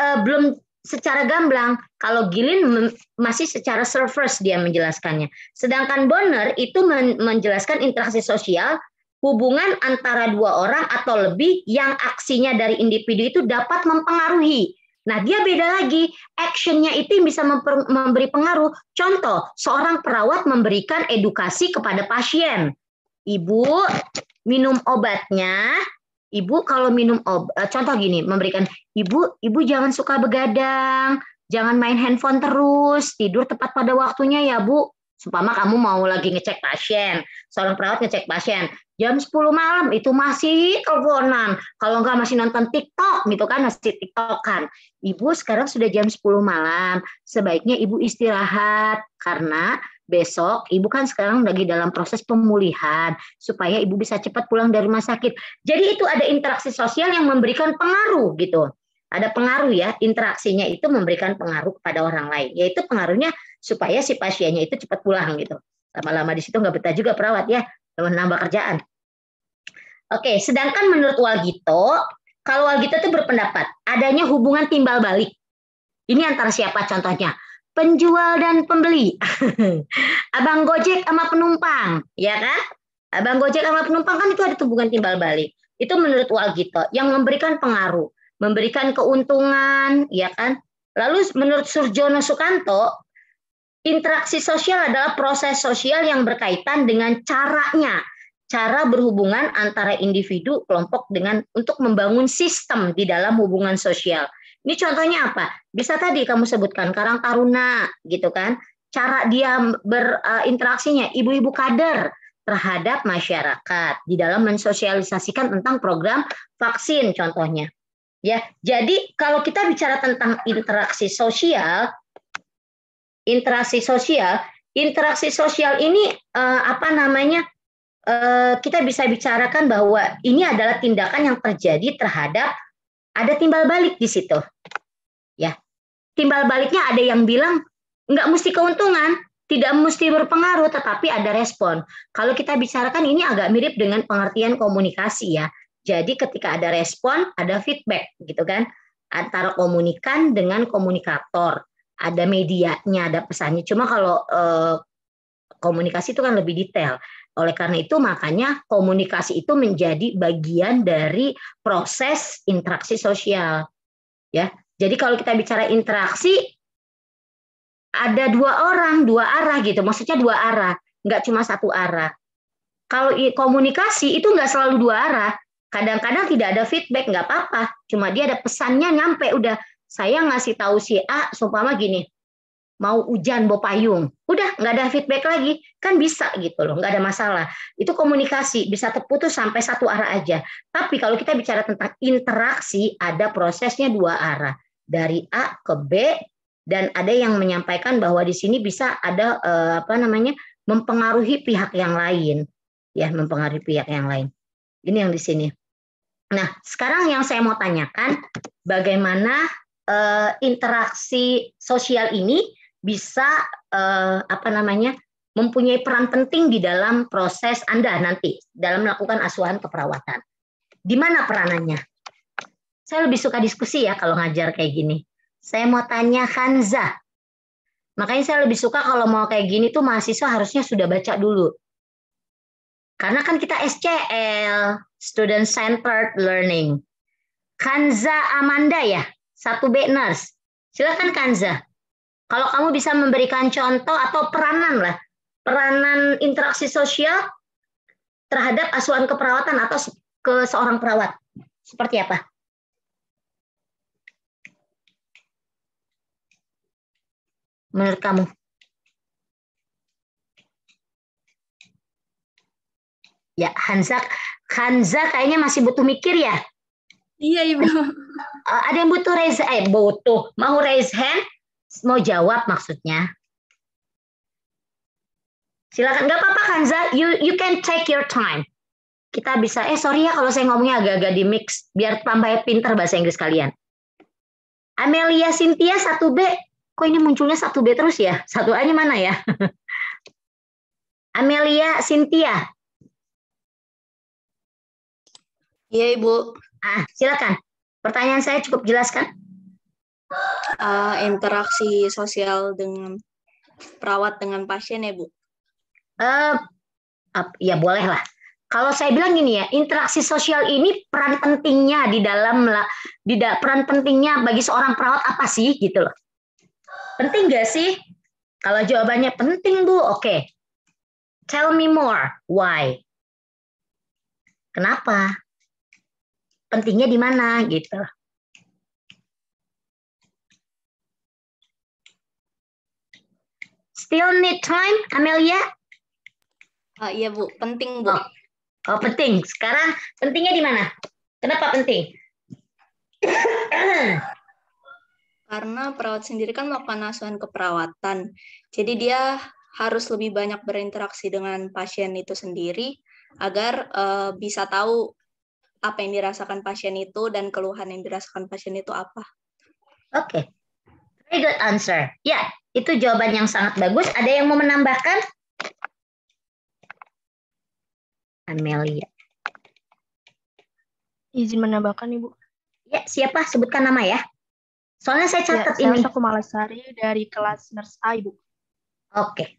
eh, belum secara gamblang. Kalau Gilin masih secara surface dia menjelaskannya. Sedangkan Bonner itu menjelaskan interaksi sosial hubungan antara dua orang atau lebih yang aksinya dari individu itu dapat mempengaruhi. Nah, dia beda lagi. Actionnya itu bisa memberi pengaruh. Contoh, seorang perawat memberikan edukasi kepada pasien. Ibu minum obatnya, ibu kalau minum obat, eh, contoh gini, memberikan ibu, ibu jangan suka begadang, jangan main handphone terus, tidur tepat pada waktunya ya bu. Supaya kamu mau lagi ngecek pasien, seorang perawat ngecek pasien, jam 10 malam itu masih teleponan. Kalau nggak masih nonton TikTok gitu kan, masih TikTok kan. Ibu sekarang sudah jam 10 malam, sebaiknya ibu istirahat karena besok ibu kan sekarang lagi dalam proses pemulihan supaya ibu bisa cepat pulang dari rumah sakit. Jadi itu ada interaksi sosial yang memberikan pengaruh gitu. Ada pengaruh ya, interaksinya itu memberikan pengaruh kepada orang lain. Yaitu pengaruhnya supaya si pasiennya itu cepat pulang gitu. Lama-lama di situ nggak betah juga perawat ya, menambah kerjaan. Oke, sedangkan menurut Walgito, kalau Walgito itu berpendapat adanya hubungan timbal balik. Ini antara siapa contohnya? Penjual dan pembeli. Abang Gojek sama penumpang, ya kan? Abang Gojek sama penumpang kan itu ada hubungan timbal balik. Itu menurut Walgito yang memberikan pengaruh, memberikan keuntungan, ya kan? Lalu menurut Surjono Sukanto, interaksi sosial adalah proses sosial yang berkaitan dengan caranya, cara berhubungan antara individu, kelompok dengan untuk membangun sistem di dalam hubungan sosial. Ini contohnya apa? Bisa tadi kamu sebutkan Karang Taruna gitu kan. Cara dia berinteraksinya ibu-ibu kader terhadap masyarakat di dalam mensosialisasikan tentang program vaksin contohnya. Ya, jadi kalau kita bicara tentang interaksi sosial, interaksi sosial, interaksi sosial ini eh, apa namanya? Eh, kita bisa bicarakan bahwa ini adalah tindakan yang terjadi terhadap ada timbal balik di situ. Ya. Timbal baliknya ada yang bilang nggak mesti keuntungan, tidak mesti berpengaruh, tetapi ada respon. Kalau kita bicarakan ini agak mirip dengan pengertian komunikasi ya. Jadi ketika ada respon, ada feedback gitu kan antara komunikan dengan komunikator. Ada medianya, ada pesannya. Cuma kalau eh, komunikasi itu kan lebih detail. Oleh karena itu makanya komunikasi itu menjadi bagian dari proses interaksi sosial. Ya. Jadi kalau kita bicara interaksi ada dua orang, dua arah gitu. Maksudnya dua arah, nggak cuma satu arah. Kalau komunikasi itu nggak selalu dua arah. Kadang-kadang tidak ada feedback, nggak apa-apa. Cuma dia ada pesannya nyampe, udah saya ngasih tahu si A, seumpama gini, mau hujan bawa payung, udah nggak ada feedback lagi, kan bisa gitu loh, nggak ada masalah. Itu komunikasi bisa terputus sampai satu arah aja. Tapi kalau kita bicara tentang interaksi, ada prosesnya dua arah dari A ke B dan ada yang menyampaikan bahwa di sini bisa ada eh, apa namanya mempengaruhi pihak yang lain. ya mempengaruhi pihak yang lain. Ini yang di sini. Nah, sekarang yang saya mau tanyakan, bagaimana uh, interaksi sosial ini bisa uh, apa namanya mempunyai peran penting di dalam proses Anda nanti dalam melakukan asuhan keperawatan. Di mana peranannya? Saya lebih suka diskusi ya kalau ngajar kayak gini. Saya mau tanya Hanza. Makanya saya lebih suka kalau mau kayak gini tuh mahasiswa harusnya sudah baca dulu. Karena kan kita SCL, Student Centered Learning. Kanza Amanda ya, satu B Nurse. Silakan Kanza. Kalau kamu bisa memberikan contoh atau peranan lah, peranan interaksi sosial terhadap asuhan keperawatan atau ke seorang perawat. Seperti apa? Menurut kamu? Ya, Hanza, Hanza kayaknya masih butuh mikir ya. Iya, Ibu. Ada yang butuh raise eh butuh, mau raise hand mau jawab maksudnya. Silakan, nggak apa-apa Kanza, you you can take your time. Kita bisa, eh sorry ya kalau saya ngomongnya agak-agak di mix, biar tambah pinter bahasa Inggris kalian. Amelia Cynthia 1B, kok ini munculnya 1B terus ya? 1A-nya mana ya? Amelia Cynthia. Iya Ibu. Ah, silakan. Pertanyaan saya cukup jelas kan? Uh, interaksi sosial dengan perawat dengan pasien ya Bu? Uh, ya boleh lah. Kalau saya bilang gini ya, interaksi sosial ini peran pentingnya di dalam di da, peran pentingnya bagi seorang perawat apa sih gitu loh. Penting gak sih? Kalau jawabannya penting Bu, oke. Okay. Tell me more. Why? Kenapa? Pentingnya di mana gitu. Still need time, Amelia? Uh, iya Bu, penting Bu. Oh. oh penting. Sekarang pentingnya di mana? Kenapa penting? Karena perawat sendiri kan melakukan asuhan keperawatan. Jadi dia harus lebih banyak berinteraksi dengan pasien itu sendiri agar uh, bisa tahu apa yang dirasakan pasien itu dan keluhan yang dirasakan pasien itu apa. Oke. Okay. Very good answer. Ya, itu jawaban yang sangat bagus. Ada yang mau menambahkan? Amelia. Izin menambahkan, Ibu. Ya, siapa? Sebutkan nama ya. Soalnya saya catat ya, ini. Saya Kumalasari dari kelas nurse A, Ibu. Oke.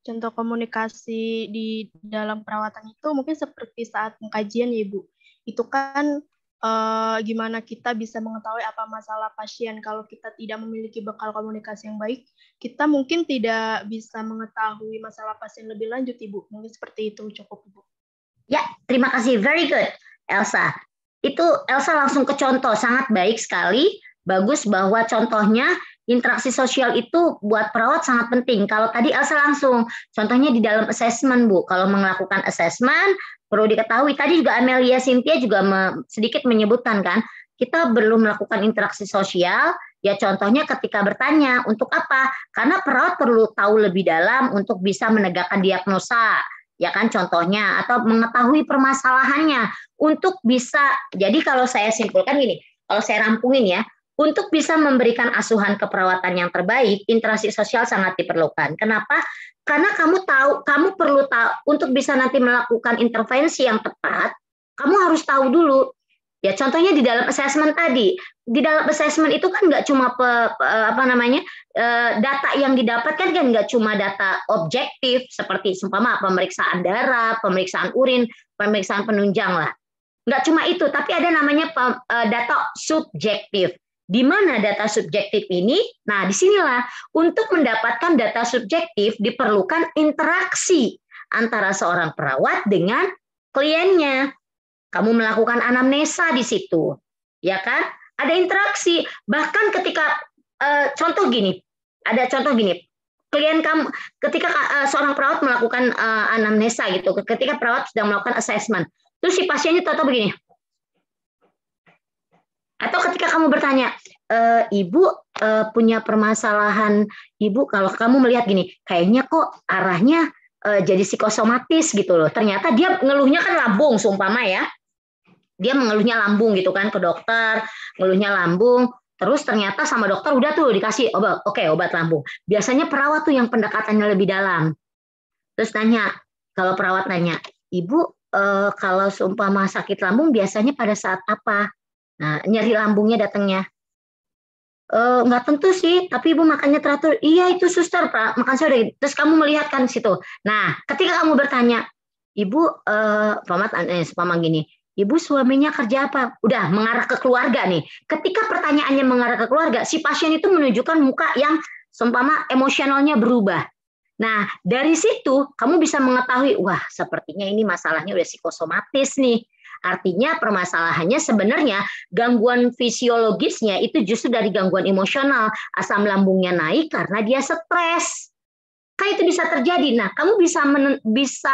Contoh komunikasi di dalam perawatan itu mungkin seperti saat pengkajian ya, Ibu. Itu kan uh, gimana kita bisa mengetahui apa masalah pasien. Kalau kita tidak memiliki bekal komunikasi yang baik, kita mungkin tidak bisa mengetahui masalah pasien lebih lanjut, Ibu. Mungkin seperti itu cukup, Ibu. Ya, terima kasih. Very good, Elsa. Itu Elsa langsung ke contoh, sangat baik sekali. Bagus bahwa contohnya interaksi sosial itu buat perawat sangat penting. Kalau tadi Elsa langsung, contohnya di dalam assessment, Bu. Kalau melakukan assessment, perlu diketahui tadi juga Amelia Cynthia juga me, sedikit menyebutkan kan kita perlu melakukan interaksi sosial ya contohnya ketika bertanya untuk apa karena perawat perlu tahu lebih dalam untuk bisa menegakkan diagnosa ya kan contohnya atau mengetahui permasalahannya untuk bisa jadi kalau saya simpulkan gini kalau saya rampungin ya untuk bisa memberikan asuhan keperawatan yang terbaik, interaksi sosial sangat diperlukan. Kenapa? Karena kamu tahu, kamu perlu tahu untuk bisa nanti melakukan intervensi yang tepat, kamu harus tahu dulu. Ya, contohnya di dalam assessment tadi, di dalam assessment itu kan nggak cuma pe, pe, apa namanya eh, data yang didapatkan kan nggak cuma data objektif seperti seumpama pemeriksaan darah, pemeriksaan urin, pemeriksaan penunjang lah. Nggak cuma itu, tapi ada namanya eh, data subjektif. Di mana data subjektif ini? Nah, di sinilah untuk mendapatkan data subjektif diperlukan interaksi antara seorang perawat dengan kliennya. Kamu melakukan anamnesa di situ, ya kan? Ada interaksi. Bahkan ketika uh, contoh gini, ada contoh gini, klien kamu ketika uh, seorang perawat melakukan uh, anamnesa gitu, ketika perawat sedang melakukan assessment, terus si pasiennya tahu begini, atau ketika kamu bertanya, e, ibu e, punya permasalahan, ibu kalau kamu melihat gini, kayaknya kok arahnya uh, jadi psikosomatis gitu loh. Ternyata dia ngeluhnya kan lambung, seumpama ya. Dia mengeluhnya lambung gitu kan ke dokter, ngeluhnya lambung. Terus ternyata sama dokter udah tuh dikasih obat, oke okay, obat lambung. Biasanya perawat tuh yang pendekatannya lebih dalam. Terus nanya, kalau perawat nanya, ibu eh, kalau seumpama sakit lambung biasanya pada saat apa? Nah, nyeri lambungnya datangnya. Eh, nggak tentu sih, tapi ibu makannya teratur. Iya itu suster, Pak. Makan udah. Terus kamu melihat kan situ. Nah, ketika kamu bertanya, ibu, eh, pamat, eh, sepama gini, Ibu suaminya kerja apa? Udah mengarah ke keluarga nih. Ketika pertanyaannya mengarah ke keluarga, si pasien itu menunjukkan muka yang seumpama emosionalnya berubah. Nah, dari situ kamu bisa mengetahui, wah sepertinya ini masalahnya udah psikosomatis nih. Artinya permasalahannya sebenarnya gangguan fisiologisnya itu justru dari gangguan emosional. Asam lambungnya naik karena dia stres. Kayak itu bisa terjadi. Nah, kamu bisa bisa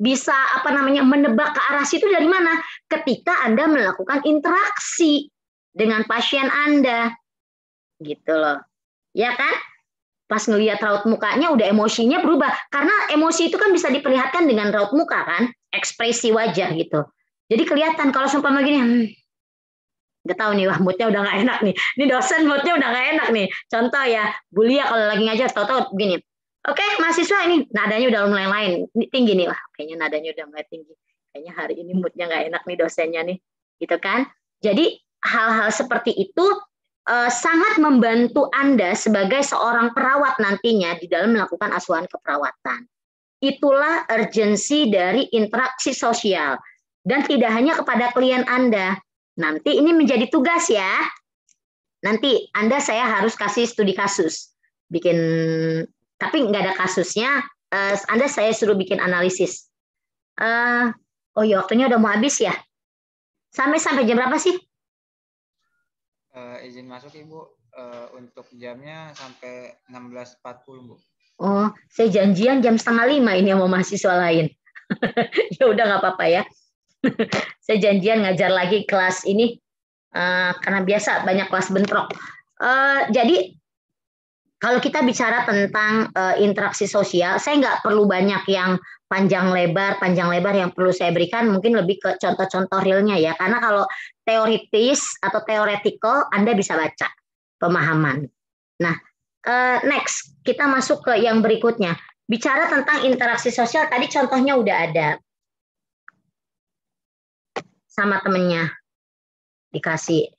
bisa apa namanya menebak ke arah situ dari mana? Ketika Anda melakukan interaksi dengan pasien Anda. Gitu loh. Ya kan? Pas ngelihat raut mukanya udah emosinya berubah. Karena emosi itu kan bisa diperlihatkan dengan raut muka kan, ekspresi wajah gitu. Jadi kelihatan kalau sumpah begini, hmm, nggak tahu nih wah moodnya udah nggak enak nih. Ini dosen moodnya udah nggak enak nih. Contoh ya, Bulia kalau lagi ngajar tahu-tahu begini, Oke, mahasiswa ini nadanya udah mulai lain, tinggi nih, wah kayaknya nadanya udah mulai tinggi. Kayaknya hari ini moodnya nggak enak nih dosennya nih, gitu kan? Jadi hal-hal seperti itu eh, sangat membantu Anda sebagai seorang perawat nantinya di dalam melakukan asuhan keperawatan. Itulah urgensi dari interaksi sosial dan tidak hanya kepada klien Anda. Nanti ini menjadi tugas ya. Nanti Anda saya harus kasih studi kasus, bikin tapi nggak ada kasusnya, uh, Anda saya suruh bikin analisis. Uh, oh ya waktunya udah mau habis ya. Sampai sampai jam berapa sih? Uh, izin masuk Ibu uh, untuk jamnya sampai 16.40 Bu. Oh, saya janjian jam setengah lima ini sama mahasiswa lain. ya udah nggak apa-apa ya. saya janjian ngajar lagi kelas ini uh, karena biasa banyak kelas bentrok. Uh, jadi kalau kita bicara tentang uh, interaksi sosial, saya nggak perlu banyak yang panjang lebar, panjang lebar yang perlu saya berikan mungkin lebih ke contoh-contoh realnya ya. Karena kalau teoritis atau teoretikal Anda bisa baca pemahaman. Nah, uh, next kita masuk ke yang berikutnya. Bicara tentang interaksi sosial, tadi contohnya udah ada sama temennya dikasih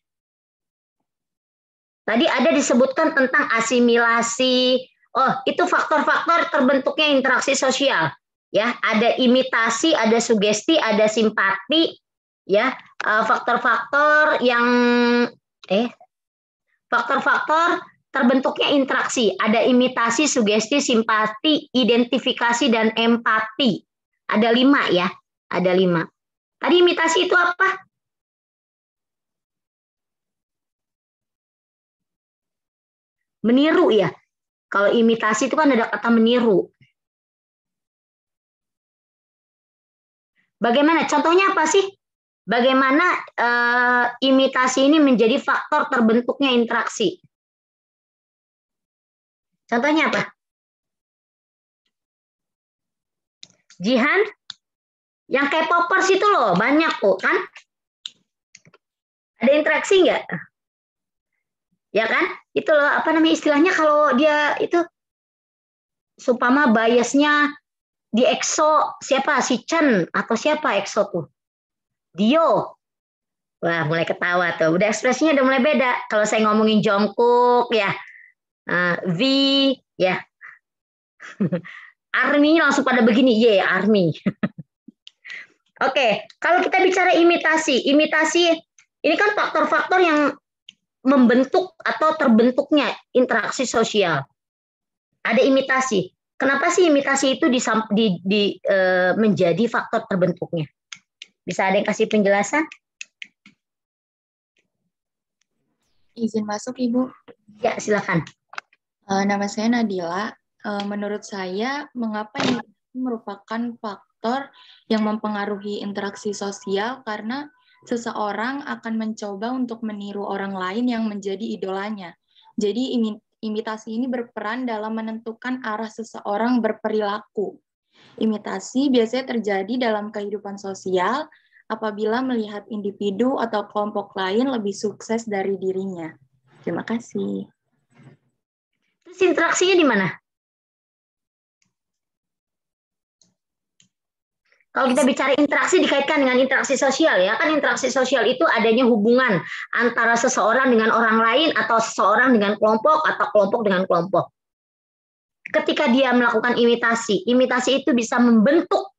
Tadi ada disebutkan tentang asimilasi. Oh, itu faktor-faktor terbentuknya interaksi sosial. Ya, ada imitasi, ada sugesti, ada simpati, ya. Eh, faktor-faktor yang eh faktor-faktor terbentuknya interaksi, ada imitasi, sugesti, simpati, identifikasi dan empati. Ada lima ya, ada lima. Tadi imitasi itu apa? Meniru ya. Kalau imitasi itu kan ada kata meniru. Bagaimana? Contohnya apa sih? Bagaimana uh, imitasi ini menjadi faktor terbentuknya interaksi? Contohnya apa? Jihan? Yang kayak popers itu loh, banyak kok kan? Ada interaksi nggak? Ya kan? itu loh apa namanya istilahnya kalau dia itu supama biasnya di EXO siapa? Si Chen atau siapa EXO tuh? Dio. Wah mulai ketawa tuh. Udah ekspresinya udah mulai beda. Kalau saya ngomongin Jongkook ya. Uh, V ya. Arminya langsung pada begini. Ye yeah, army oke kalau kita bicara imitasi imitasi ini kan faktor-faktor yang membentuk atau terbentuknya interaksi sosial. Ada imitasi. Kenapa sih imitasi itu di, di, di e, menjadi faktor terbentuknya? Bisa ada yang kasih penjelasan? Izin masuk, Ibu. Ya, silakan. Uh, nama saya Nadila. Uh, menurut saya, mengapa ini merupakan faktor yang mempengaruhi interaksi sosial karena seseorang akan mencoba untuk meniru orang lain yang menjadi idolanya. Jadi imitasi ini berperan dalam menentukan arah seseorang berperilaku. Imitasi biasanya terjadi dalam kehidupan sosial apabila melihat individu atau kelompok lain lebih sukses dari dirinya. Terima kasih. Terus interaksinya di mana? Kalau kita bicara interaksi dikaitkan dengan interaksi sosial ya, kan interaksi sosial itu adanya hubungan antara seseorang dengan orang lain atau seseorang dengan kelompok atau kelompok dengan kelompok. Ketika dia melakukan imitasi, imitasi itu bisa membentuk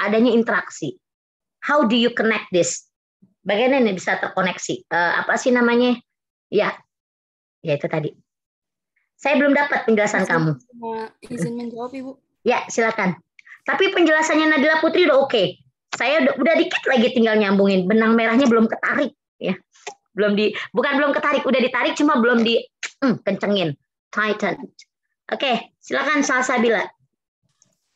adanya interaksi. How do you connect this? Bagaimana ini bisa terkoneksi? Uh, apa sih namanya? Ya, ya itu tadi. Saya belum dapat penjelasan izin, kamu. Izin menjawab, Ibu. Ya, silakan. Tapi penjelasannya Nadila Putri udah oke. Okay. Saya udah, udah dikit lagi tinggal nyambungin. Benang merahnya belum ketarik ya. Belum di bukan belum ketarik, udah ditarik cuma belum di hmm, kencengin. Tighten. Oke, okay, silakan Salsabila.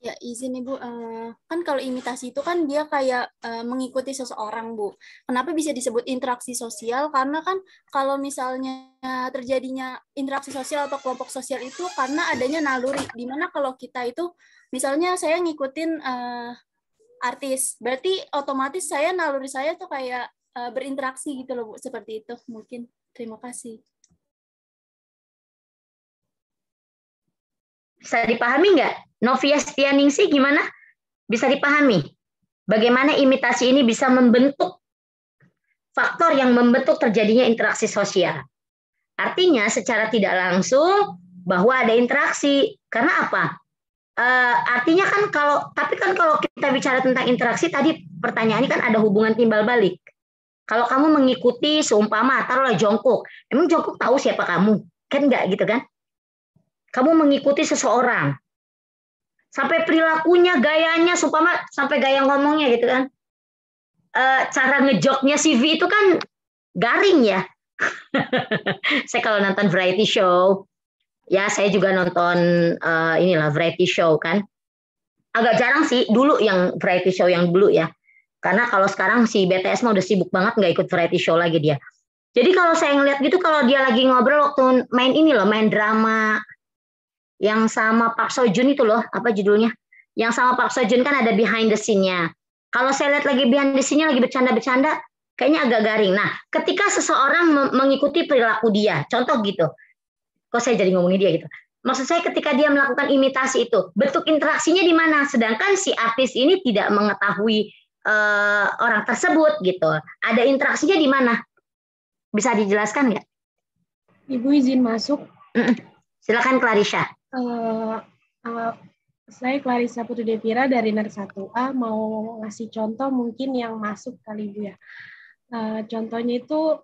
Ya, izin Ibu. Uh, kan kalau imitasi itu kan dia kayak uh, mengikuti seseorang, Bu. Kenapa bisa disebut interaksi sosial? Karena kan kalau misalnya terjadinya interaksi sosial atau kelompok sosial itu karena adanya naluri. Di mana kalau kita itu, misalnya saya ngikutin uh, artis, berarti otomatis saya naluri saya tuh kayak berinteraksi gitu loh, Bu. Seperti itu mungkin. Terima kasih. Bisa dipahami nggak? Novia Stianingsi gimana? Bisa dipahami? Bagaimana imitasi ini bisa membentuk faktor yang membentuk terjadinya interaksi sosial. Artinya secara tidak langsung bahwa ada interaksi. Karena apa? E, artinya kan kalau tapi kan kalau kita bicara tentang interaksi tadi pertanyaannya kan ada hubungan timbal balik. Kalau kamu mengikuti seumpama taruhlah jongkok, emang jongkok tahu siapa kamu? Kan enggak gitu kan? Kamu mengikuti seseorang, sampai perilakunya, gayanya, supaya sampai gaya ngomongnya gitu kan. E, cara ngejoknya CV itu kan garing ya. saya kalau nonton variety show, ya saya juga nonton uh, inilah variety show kan. Agak jarang sih dulu yang variety show yang dulu ya. Karena kalau sekarang si BTS mah udah sibuk banget nggak ikut variety show lagi dia. Jadi kalau saya ngeliat gitu kalau dia lagi ngobrol waktu main ini loh, main drama yang sama Park Seo Joon itu loh, apa judulnya? Yang sama Park Seo Joon kan ada behind the scene-nya. Kalau saya lihat lagi behind the scene-nya lagi bercanda-bercanda, kayaknya agak garing. Nah, ketika seseorang mengikuti perilaku dia, contoh gitu, kok saya jadi ngomongin dia gitu. Maksud saya ketika dia melakukan imitasi itu, bentuk interaksinya di mana? Sedangkan si artis ini tidak mengetahui uh, orang tersebut gitu. Ada interaksinya di mana? Bisa dijelaskan nggak? Ibu izin masuk. Silakan Clarisha. Uh, uh, saya Clarissa Putri Devira dari NER 1A mau ngasih contoh mungkin yang masuk kali Bu ya. Uh, contohnya itu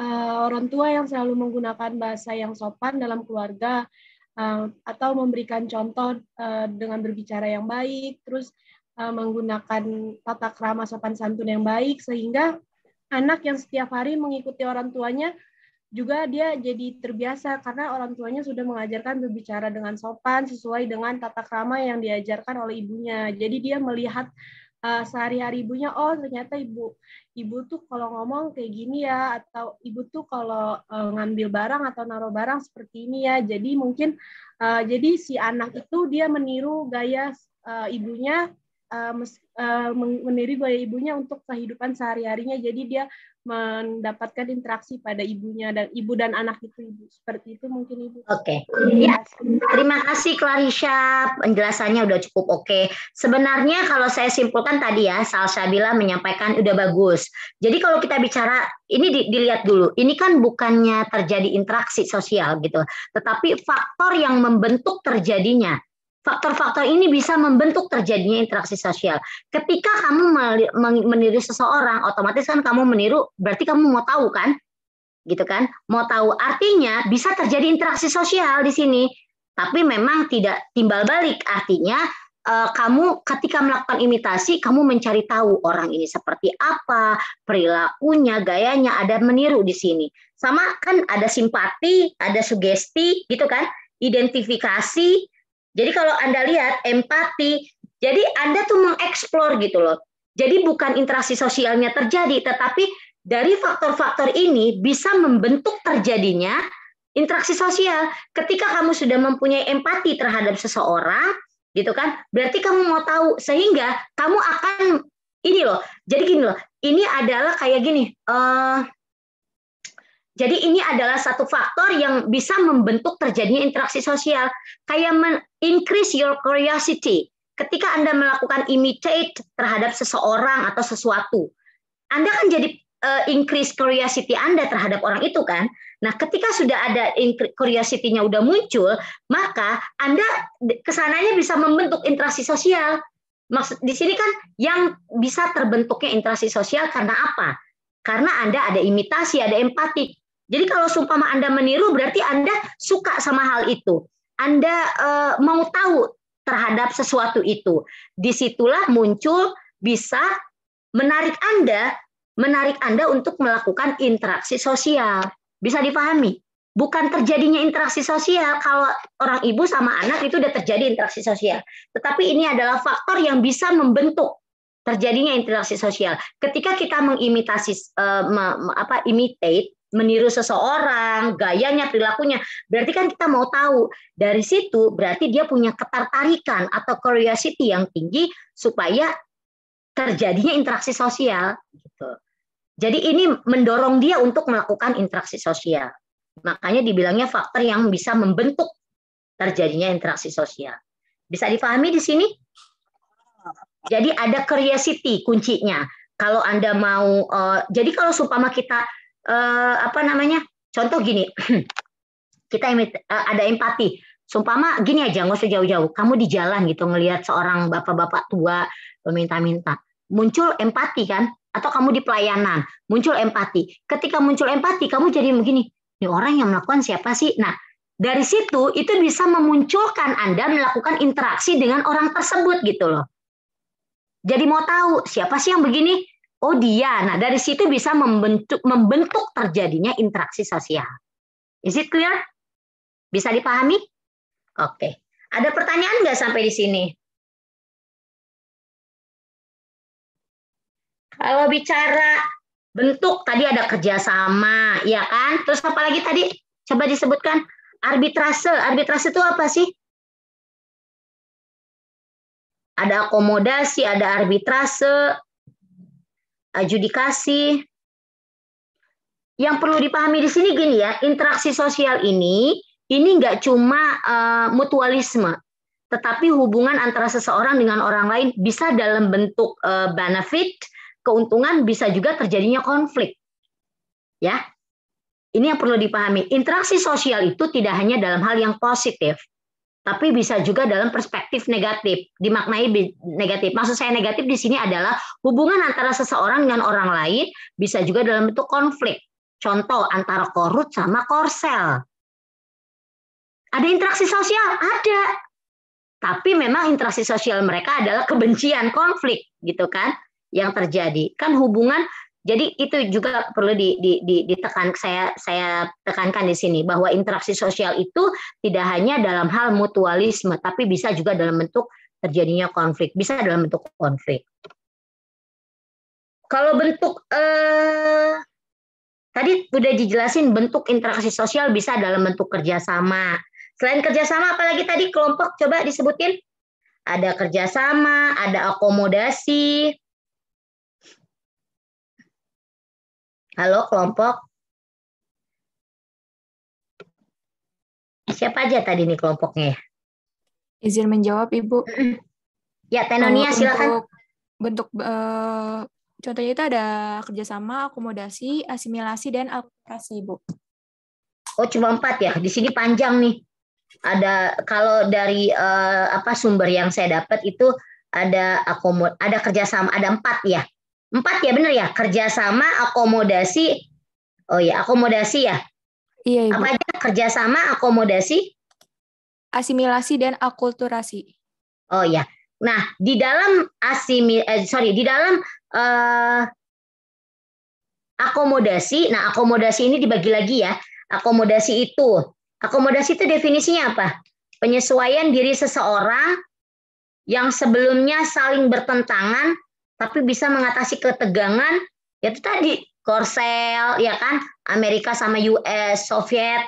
uh, orang tua yang selalu menggunakan bahasa yang sopan dalam keluarga uh, atau memberikan contoh uh, dengan berbicara yang baik, terus uh, menggunakan tata krama sopan santun yang baik sehingga anak yang setiap hari mengikuti orang tuanya juga dia jadi terbiasa karena orang tuanya sudah mengajarkan berbicara dengan sopan sesuai dengan tata krama yang diajarkan oleh ibunya. Jadi dia melihat uh, sehari-hari ibunya, oh ternyata ibu ibu tuh kalau ngomong kayak gini ya, atau ibu tuh kalau uh, ngambil barang atau naruh barang seperti ini ya. Jadi mungkin uh, jadi si anak itu dia meniru gaya uh, ibunya uh, meniru gaya ibunya untuk kehidupan sehari-harinya. Jadi dia mendapatkan interaksi pada ibunya dan ibu dan anak itu ibu seperti itu mungkin ibu. Oke, okay. ya terima kasih Clarisha penjelasannya udah cukup oke. Okay. Sebenarnya kalau saya simpulkan tadi ya Salsa bila menyampaikan udah bagus. Jadi kalau kita bicara ini di, dilihat dulu, ini kan bukannya terjadi interaksi sosial gitu, tetapi faktor yang membentuk terjadinya faktor-faktor ini bisa membentuk terjadinya interaksi sosial. Ketika kamu meniru seseorang, otomatis kan kamu meniru, berarti kamu mau tahu kan? Gitu kan? Mau tahu artinya bisa terjadi interaksi sosial di sini. Tapi memang tidak timbal balik, artinya eh, kamu ketika melakukan imitasi, kamu mencari tahu orang ini seperti apa, perilakunya, gayanya, ada meniru di sini. Sama kan ada simpati, ada sugesti, gitu kan? Identifikasi, jadi kalau Anda lihat empati, jadi Anda tuh mengeksplor gitu loh. Jadi bukan interaksi sosialnya terjadi, tetapi dari faktor-faktor ini bisa membentuk terjadinya interaksi sosial. Ketika kamu sudah mempunyai empati terhadap seseorang, gitu kan? Berarti kamu mau tahu sehingga kamu akan ini loh. Jadi gini loh, ini adalah kayak gini. Uh, jadi ini adalah satu faktor yang bisa membentuk terjadinya interaksi sosial. Kayak increase your curiosity. Ketika Anda melakukan imitate terhadap seseorang atau sesuatu, Anda kan jadi uh, increase curiosity Anda terhadap orang itu kan. Nah, ketika sudah ada curiosity-nya udah muncul, maka Anda ke sananya bisa membentuk interaksi sosial. Maksud di sini kan yang bisa terbentuknya interaksi sosial karena apa? Karena Anda ada imitasi, ada empati. Jadi kalau sumpama Anda meniru berarti Anda suka sama hal itu. Anda uh, mau tahu terhadap sesuatu itu. Di situlah muncul bisa menarik Anda, menarik Anda untuk melakukan interaksi sosial. Bisa dipahami? Bukan terjadinya interaksi sosial kalau orang ibu sama anak itu udah terjadi interaksi sosial. Tetapi ini adalah faktor yang bisa membentuk terjadinya interaksi sosial. Ketika kita mengimitasi uh, apa imitate meniru seseorang, gayanya, perilakunya. Berarti kan kita mau tahu dari situ berarti dia punya ketertarikan atau curiosity yang tinggi supaya terjadinya interaksi sosial gitu. Jadi ini mendorong dia untuk melakukan interaksi sosial. Makanya dibilangnya faktor yang bisa membentuk terjadinya interaksi sosial. Bisa dipahami di sini? Jadi ada curiosity kuncinya. Kalau Anda mau uh, jadi kalau supama kita uh, apa namanya? Contoh gini, kita uh, ada empati. Sumpama gini aja, nggak usah jauh-jauh. Kamu di jalan gitu ngelihat seorang bapak-bapak tua meminta-minta, muncul empati kan? Atau kamu di pelayanan, muncul empati. Ketika muncul empati, kamu jadi begini, ini orang yang melakukan siapa sih? Nah, dari situ itu bisa memunculkan Anda melakukan interaksi dengan orang tersebut gitu loh. Jadi mau tahu siapa sih yang begini? Oh dia. Nah dari situ bisa membentuk membentuk terjadinya interaksi sosial. Is it clear? Bisa dipahami? Oke. Ada pertanyaan nggak sampai di sini? Kalau bicara bentuk tadi ada kerjasama, ya kan? Terus apa lagi tadi? Coba disebutkan arbitrase. Arbitrase itu apa sih? Ada akomodasi, ada arbitrase, adjudikasi. Yang perlu dipahami di sini gini ya, interaksi sosial ini ini nggak cuma uh, mutualisme, tetapi hubungan antara seseorang dengan orang lain bisa dalam bentuk uh, benefit, keuntungan, bisa juga terjadinya konflik. Ya, ini yang perlu dipahami. Interaksi sosial itu tidak hanya dalam hal yang positif, tapi bisa juga dalam perspektif negatif, dimaknai negatif. Maksud saya negatif di sini adalah hubungan antara seseorang dengan orang lain bisa juga dalam bentuk konflik. Contoh antara korut sama korsel. Ada interaksi sosial? Ada. Tapi memang interaksi sosial mereka adalah kebencian, konflik gitu kan yang terjadi. Kan hubungan jadi itu juga perlu di, di, di, ditekan saya saya tekankan di sini bahwa interaksi sosial itu tidak hanya dalam hal mutualisme tapi bisa juga dalam bentuk terjadinya konflik, bisa dalam bentuk konflik. Kalau bentuk eh, tadi sudah dijelasin bentuk interaksi sosial bisa dalam bentuk kerjasama. Selain kerjasama, apalagi tadi kelompok coba disebutin? Ada kerjasama, ada akomodasi, Halo kelompok. Siapa aja tadi nih kelompoknya? Izin menjawab Ibu. Ya, Tenonia silakan. Bentuk uh, contohnya itu ada kerjasama, akomodasi, asimilasi, dan alokasi, Ibu. Oh, cuma empat ya. Di sini panjang nih. Ada kalau dari uh, apa sumber yang saya dapat itu ada akomod, ada kerjasama, ada empat ya. Empat ya benar ya, kerjasama, akomodasi. Oh ya, akomodasi ya. Iya, Ibu. Apa aja kerjasama, akomodasi? Asimilasi dan akulturasi. Oh ya. Nah, di dalam asimil eh, sorry, di dalam uh, akomodasi, nah akomodasi ini dibagi lagi ya. Akomodasi itu, akomodasi itu definisinya apa? Penyesuaian diri seseorang yang sebelumnya saling bertentangan tapi bisa mengatasi ketegangan ya itu tadi Korsel ya kan Amerika sama US Soviet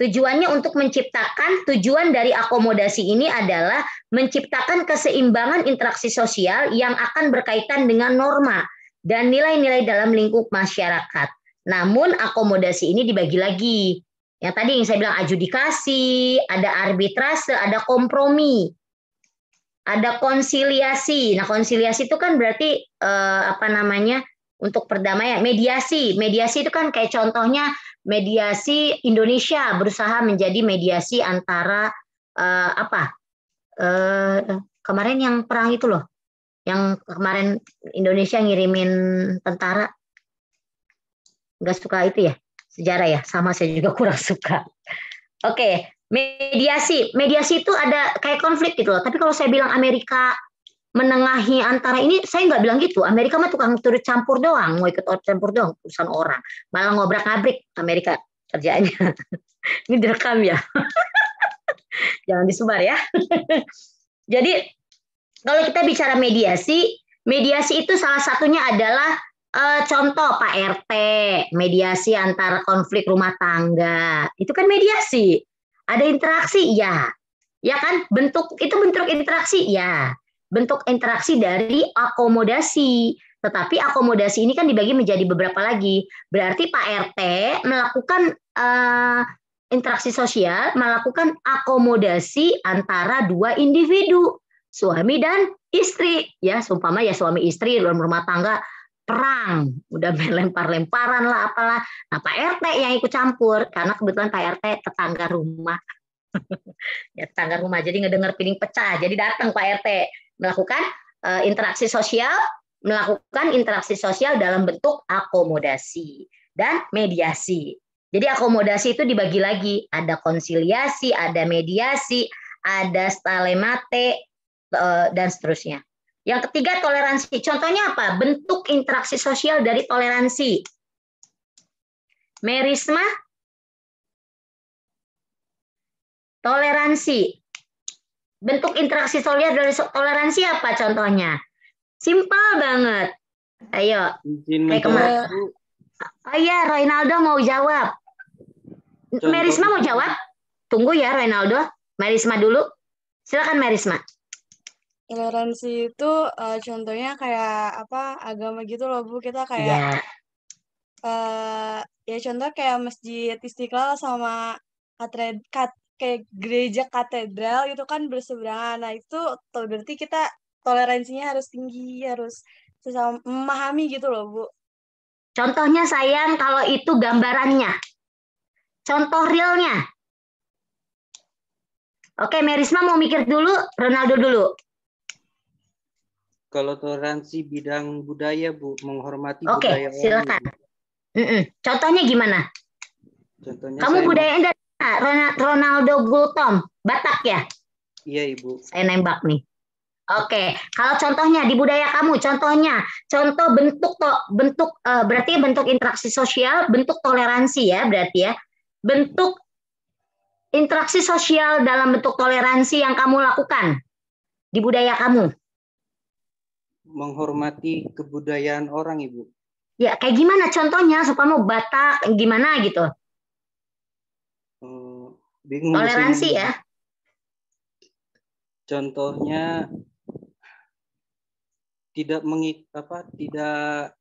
Tujuannya untuk menciptakan tujuan dari akomodasi ini adalah menciptakan keseimbangan interaksi sosial yang akan berkaitan dengan norma dan nilai-nilai dalam lingkup masyarakat. Namun akomodasi ini dibagi lagi. Yang tadi yang saya bilang adjudikasi, ada arbitrase, ada kompromi, ada konsiliasi. Nah, konsiliasi itu kan berarti eh, apa namanya? untuk perdamaian, mediasi. Mediasi itu kan kayak contohnya mediasi Indonesia berusaha menjadi mediasi antara uh, apa uh, kemarin yang perang itu loh yang kemarin Indonesia ngirimin tentara nggak suka itu ya sejarah ya sama saya juga kurang suka oke. Mediasi. Mediasi itu ada kayak konflik gitu loh. Tapi kalau saya bilang Amerika menengahi antara ini saya nggak bilang gitu. Amerika mah tukang turut campur doang. Mau ikut campur doang urusan orang. Malah ngobrak ngabrik Amerika kerjanya ini direkam ya. Jangan disebar ya. Jadi kalau kita bicara mediasi mediasi itu salah satunya adalah uh, contoh Pak RT mediasi antara konflik rumah tangga. Itu kan mediasi ada interaksi ya ya kan bentuk itu bentuk interaksi ya bentuk interaksi dari akomodasi. Tetapi akomodasi ini kan dibagi menjadi beberapa lagi. Berarti Pak RT melakukan uh, interaksi sosial, melakukan akomodasi antara dua individu, suami dan istri. Ya, seumpama ya suami istri dalam rumah tangga perang, udah lempar-lemparan lah apalah. Nah, Pak RT yang ikut campur karena kebetulan Pak RT tetangga rumah. ya tetangga rumah jadi ngedenger piring pecah jadi datang Pak RT melakukan uh, interaksi sosial, melakukan interaksi sosial dalam bentuk akomodasi dan mediasi. Jadi akomodasi itu dibagi lagi, ada konsiliasi, ada mediasi, ada stalemate uh, dan seterusnya. Yang ketiga toleransi. Contohnya apa? Bentuk interaksi sosial dari toleransi. Merisma toleransi. Bentuk interaksi sosial dari toleransi apa contohnya? Simpel banget. Ayo. Kayak kemarin. Oh iya, Ronaldo mau jawab. Contoh. Merisma mau jawab? Tunggu ya, Ronaldo. Merisma dulu. Silakan Merisma. Toleransi itu uh, contohnya kayak apa agama gitu loh Bu. Kita kayak ya. Uh, ya contoh kayak masjid Istiqlal sama katred, kat, kayak gereja katedral itu kan berseberangan. Nah, itu berarti kita toleransinya harus tinggi, harus sesama memahami gitu loh, Bu. Contohnya sayang kalau itu gambarannya. Contoh realnya. Oke, Merisma mau mikir dulu, Ronaldo dulu. Kalau toleransi bidang budaya, Bu, menghormati Oke, budaya. Oke, silakan. Mm -mm. Contohnya gimana? Contohnya Kamu budayanya dari Ronaldo Gultom, Batak ya? Iya, Ibu. Saya nembak nih. Oke, kalau contohnya di budaya kamu, contohnya, contoh bentuk to, bentuk uh, berarti bentuk interaksi sosial, bentuk toleransi ya, berarti ya. Bentuk interaksi sosial dalam bentuk toleransi yang kamu lakukan di budaya kamu. Menghormati kebudayaan orang, Ibu. Ya, kayak gimana? Contohnya supaya mau Batak gimana gitu? bingung toleransi ya. Contohnya tidak mengik apa tidak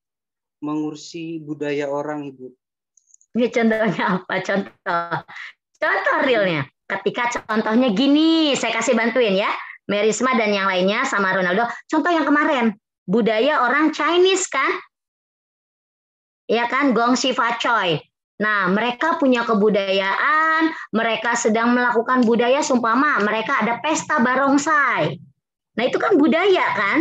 mengurusi budaya orang ibu. Ini contohnya apa? Contoh. Contoh realnya. Ketika contohnya gini saya kasih bantuin ya Merisma dan yang lainnya sama Ronaldo contoh yang kemarin budaya orang Chinese kan ya kan Gong Shifa Choi Nah, mereka punya kebudayaan, mereka sedang melakukan budaya sumpama, mereka ada pesta barongsai. Nah, itu kan budaya kan?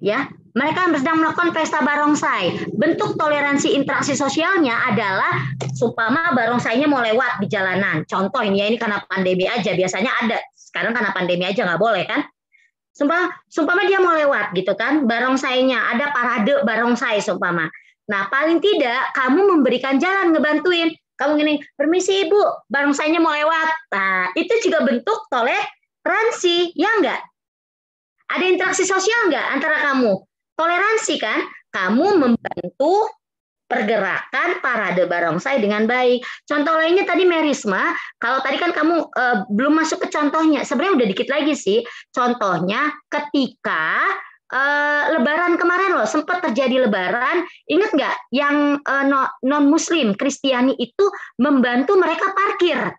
Ya, mereka sedang melakukan pesta barongsai. Bentuk toleransi interaksi sosialnya adalah sumpama barongsainya mau lewat di jalanan. Contoh ini ya, ini karena pandemi aja, biasanya ada. Sekarang karena pandemi aja nggak boleh kan? Sumpah, sumpama dia mau lewat gitu kan, barongsainya ada parade barongsai sumpama. Nah, paling tidak kamu memberikan jalan ngebantuin. Kamu gini, permisi ibu, barongsainya mau lewat. Nah, itu juga bentuk toleransi, ya enggak? Ada interaksi sosial enggak antara kamu? Toleransi kan? Kamu membantu pergerakan parade barongsai dengan baik. Contoh lainnya tadi Merisma, kalau tadi kan kamu uh, belum masuk ke contohnya, sebenarnya udah dikit lagi sih. Contohnya ketika uh, Lebaran kemarin loh sempat terjadi Lebaran, ingat nggak yang uh, non Muslim Kristiani itu membantu mereka parkir.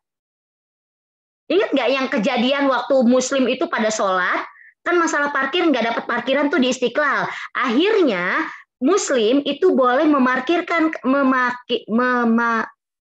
Ingat nggak yang kejadian waktu Muslim itu pada sholat, kan masalah parkir nggak dapat parkiran tuh di Istiqlal. Akhirnya Muslim itu boleh memarkirkan memaki, mema,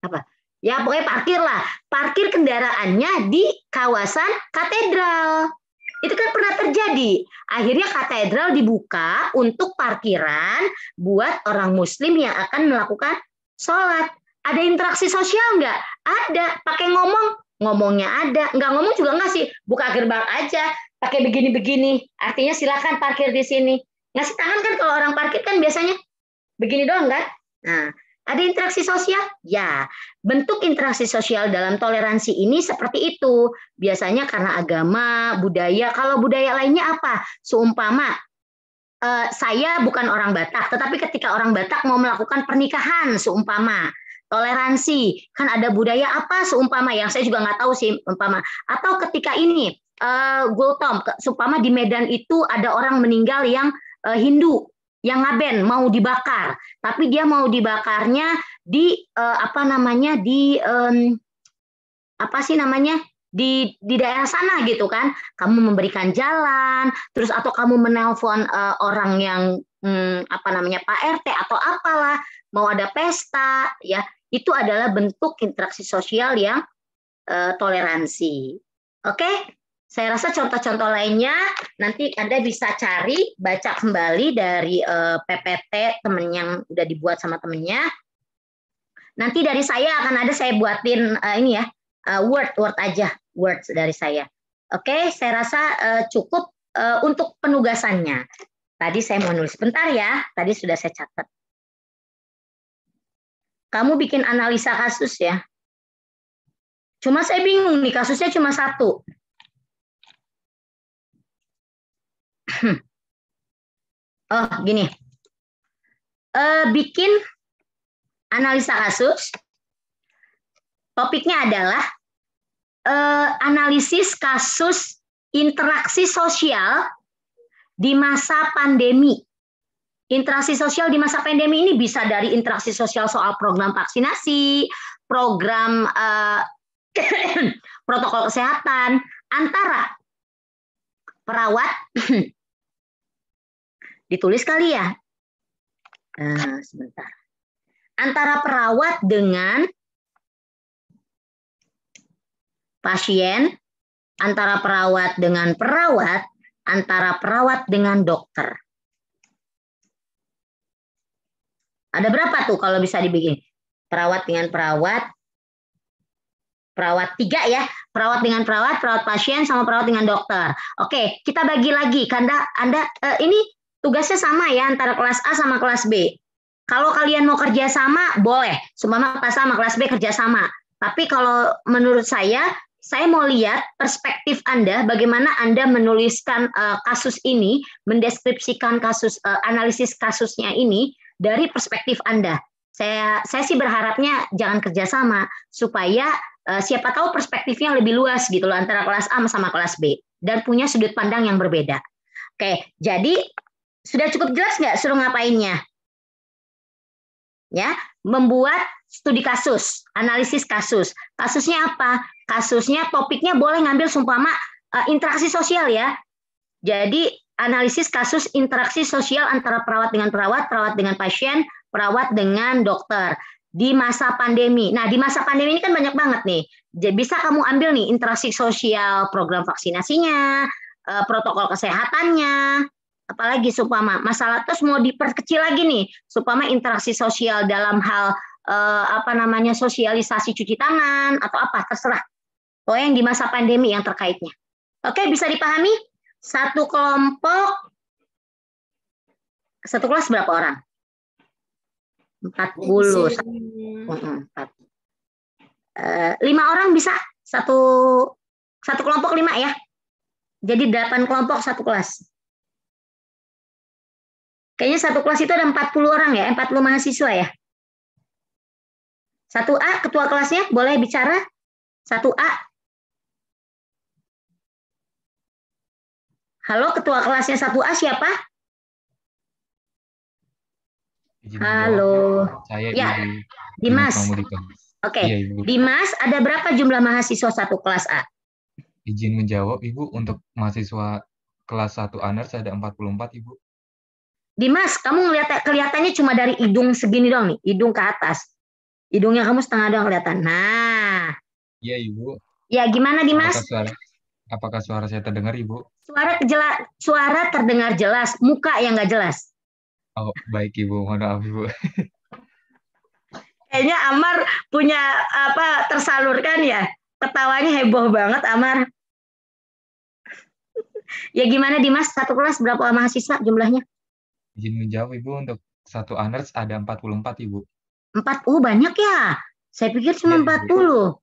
apa? Ya pokoknya parkir lah, parkir kendaraannya di kawasan katedral. Itu kan pernah terjadi. Akhirnya katedral dibuka untuk parkiran buat orang Muslim yang akan melakukan sholat. Ada interaksi sosial nggak? Ada. Pakai ngomong, ngomongnya ada. Nggak ngomong juga nggak sih. Buka gerbang aja. Pakai begini-begini. Artinya silakan parkir di sini. Ngasih tangan kan kalau orang parkir kan biasanya begini doang kan? Nah, ada interaksi sosial? Ya, bentuk interaksi sosial dalam toleransi ini seperti itu. Biasanya karena agama, budaya. Kalau budaya lainnya apa? Seumpama eh, saya bukan orang Batak, tetapi ketika orang Batak mau melakukan pernikahan, seumpama toleransi, kan ada budaya apa seumpama yang saya juga nggak tahu sih umpama. Atau ketika ini uh, Gultom, seumpama di Medan itu ada orang meninggal yang Hindu yang ngaben mau dibakar, tapi dia mau dibakarnya di uh, apa namanya di um, apa sih namanya di di daerah sana gitu kan. Kamu memberikan jalan terus atau kamu menelpon uh, orang yang hmm, apa namanya Pak RT atau apalah mau ada pesta ya. Itu adalah bentuk interaksi sosial yang uh, toleransi. Oke? okay? Saya rasa contoh-contoh lainnya nanti Anda bisa cari, baca kembali dari uh, eh, PPT temen yang udah dibuat sama temennya. Nanti dari saya akan ada saya buatin uh, ini ya, uh, word word aja, words dari saya. Oke, saya rasa cukup untuk penugasannya. Tadi saya mau nulis bentar ya, tadi sudah saya catat. Kamu bikin analisa kasus ya. Cuma saya bingung nih, kasusnya cuma satu. oh gini, uh, bikin analisa kasus. Topiknya adalah uh, analisis kasus interaksi sosial di masa pandemi. Interaksi sosial di masa pandemi ini bisa dari interaksi sosial soal program vaksinasi, program uh, protokol kesehatan antara perawat Ditulis kali ya. Nah, sebentar. Antara perawat dengan pasien, antara perawat dengan perawat, antara perawat dengan dokter. Ada berapa tuh kalau bisa dibikin? Perawat dengan perawat, perawat tiga ya, perawat dengan perawat, perawat pasien, sama perawat dengan dokter. Oke, kita bagi lagi. Karena Anda uh, ini tugasnya sama ya antara kelas A sama kelas B. Kalau kalian mau kerja sama, boleh. Semua kelas A sama kelas B kerja sama. Tapi kalau menurut saya, saya mau lihat perspektif Anda, bagaimana Anda menuliskan uh, kasus ini, mendeskripsikan kasus, uh, analisis kasusnya ini dari perspektif Anda. Saya, saya sih berharapnya jangan kerjasama supaya uh, siapa tahu perspektifnya lebih luas gitu loh antara kelas A sama kelas B dan punya sudut pandang yang berbeda. Oke, jadi sudah cukup jelas nggak suruh ngapainnya? Ya, membuat studi kasus, analisis kasus. Kasusnya apa? Kasusnya topiknya boleh ngambil sumpama uh, interaksi sosial ya. Jadi analisis kasus interaksi sosial antara perawat dengan perawat, perawat dengan pasien, perawat dengan dokter di masa pandemi. Nah, di masa pandemi ini kan banyak banget nih. Jadi bisa kamu ambil nih interaksi sosial, program vaksinasinya, eh, protokol kesehatannya, apalagi supama masalah terus mau diperkecil lagi nih supama interaksi sosial dalam hal eh, apa namanya sosialisasi cuci tangan atau apa terserah. Oh yang di masa pandemi yang terkaitnya. Oke bisa dipahami? Satu kelompok satu kelas berapa orang? Empat puluh eh, lima orang bisa? Satu satu kelompok lima ya? Jadi delapan kelompok satu kelas Kayaknya satu kelas itu ada 40 orang ya, 40 mahasiswa ya. 1A, ketua kelasnya boleh bicara? 1A. Halo, ketua kelasnya 1A siapa? Halo. Saya ya, Dimas. Oke, Iya, Ibu. Dimas, ada berapa jumlah mahasiswa satu kelas A? Izin menjawab, Ibu, untuk mahasiswa kelas 1 honors ada 44, Ibu. Dimas, kamu ngeliat kelihatannya cuma dari hidung segini doang nih, hidung ke atas. Hidungnya kamu setengah doang kelihatan. Nah, Iya, Ibu. ya gimana Dimas? Apakah suara apakah suara saya terdengar, Ibu? Suara jelas, suara terdengar jelas, muka yang nggak jelas. Oh, baik, Ibu. Mohon maaf, Ibu. Kayaknya Amar punya apa tersalurkan ya. Ketawanya heboh banget Amar. ya gimana Dimas? Satu kelas berapa mahasiswa jumlahnya? Izin menjawab, Ibu, untuk satu honors ada 44, Ibu. Empat, oh banyak ya. Saya pikir cuma empat puluh.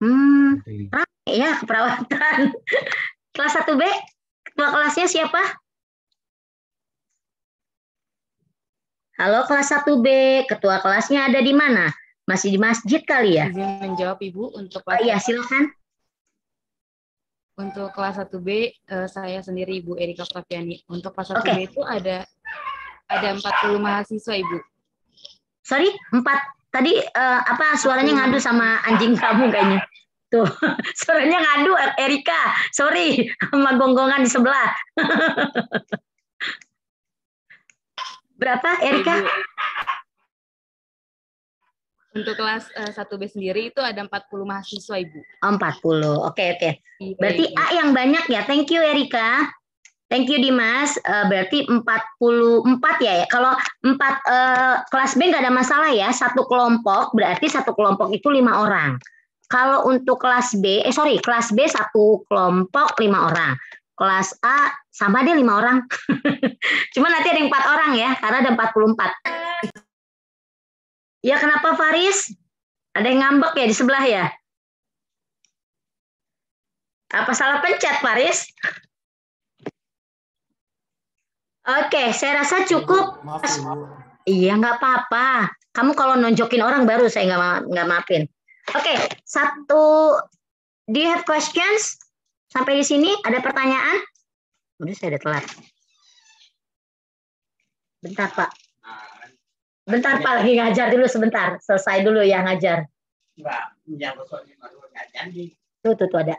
Hmm, rame ya keperawatan. Kelas 1B, ketua kelasnya siapa? Halo kelas 1B, ketua kelasnya ada di mana? Masih di masjid kali ya? Izin menjawab Ibu untuk Oh, kelas iya, silakan. Untuk kelas 1B eh, saya sendiri Ibu Erika Flaviani. Untuk kelas 1B Oke. itu ada ada 40 mahasiswa Ibu. Sorry, empat. Tadi eh, apa suaranya ngadu sama anjing kamu kayaknya. Tuh, suaranya ngadu Erika. Sorry, sama gonggongan di sebelah. Berapa Erika? Ibu. Untuk kelas eh, 1B sendiri itu ada 40 mahasiswa Ibu. Oh, 40. Oke, oke. Iya, Berarti. A yang banyak ya. Thank you Erika. Thank you Dimas. Eh, berarti 44 ya. Kalau 4 eh, kelas B nggak ada masalah ya. Satu kelompok berarti satu kelompok itu lima orang. Kalau untuk kelas B, eh sorry, kelas B satu kelompok lima orang. Kelas A sama deh lima orang. Cuma nanti ada empat orang ya, karena ada 44. Ya kenapa Faris? Ada yang ngambek ya di sebelah ya? Apa salah pencet Faris? Oke, saya rasa cukup. Iya, nggak apa-apa. Kamu kalau nonjokin orang baru saya nggak ma- nggak maafin. Oke, satu. Do you have questions? Sampai di sini ada pertanyaan? Udah saya udah telat. Bentar Pak. Bentar Pak lagi ngajar dulu sebentar. Selesai dulu ya ngajar. Tuh tuh tuh ada.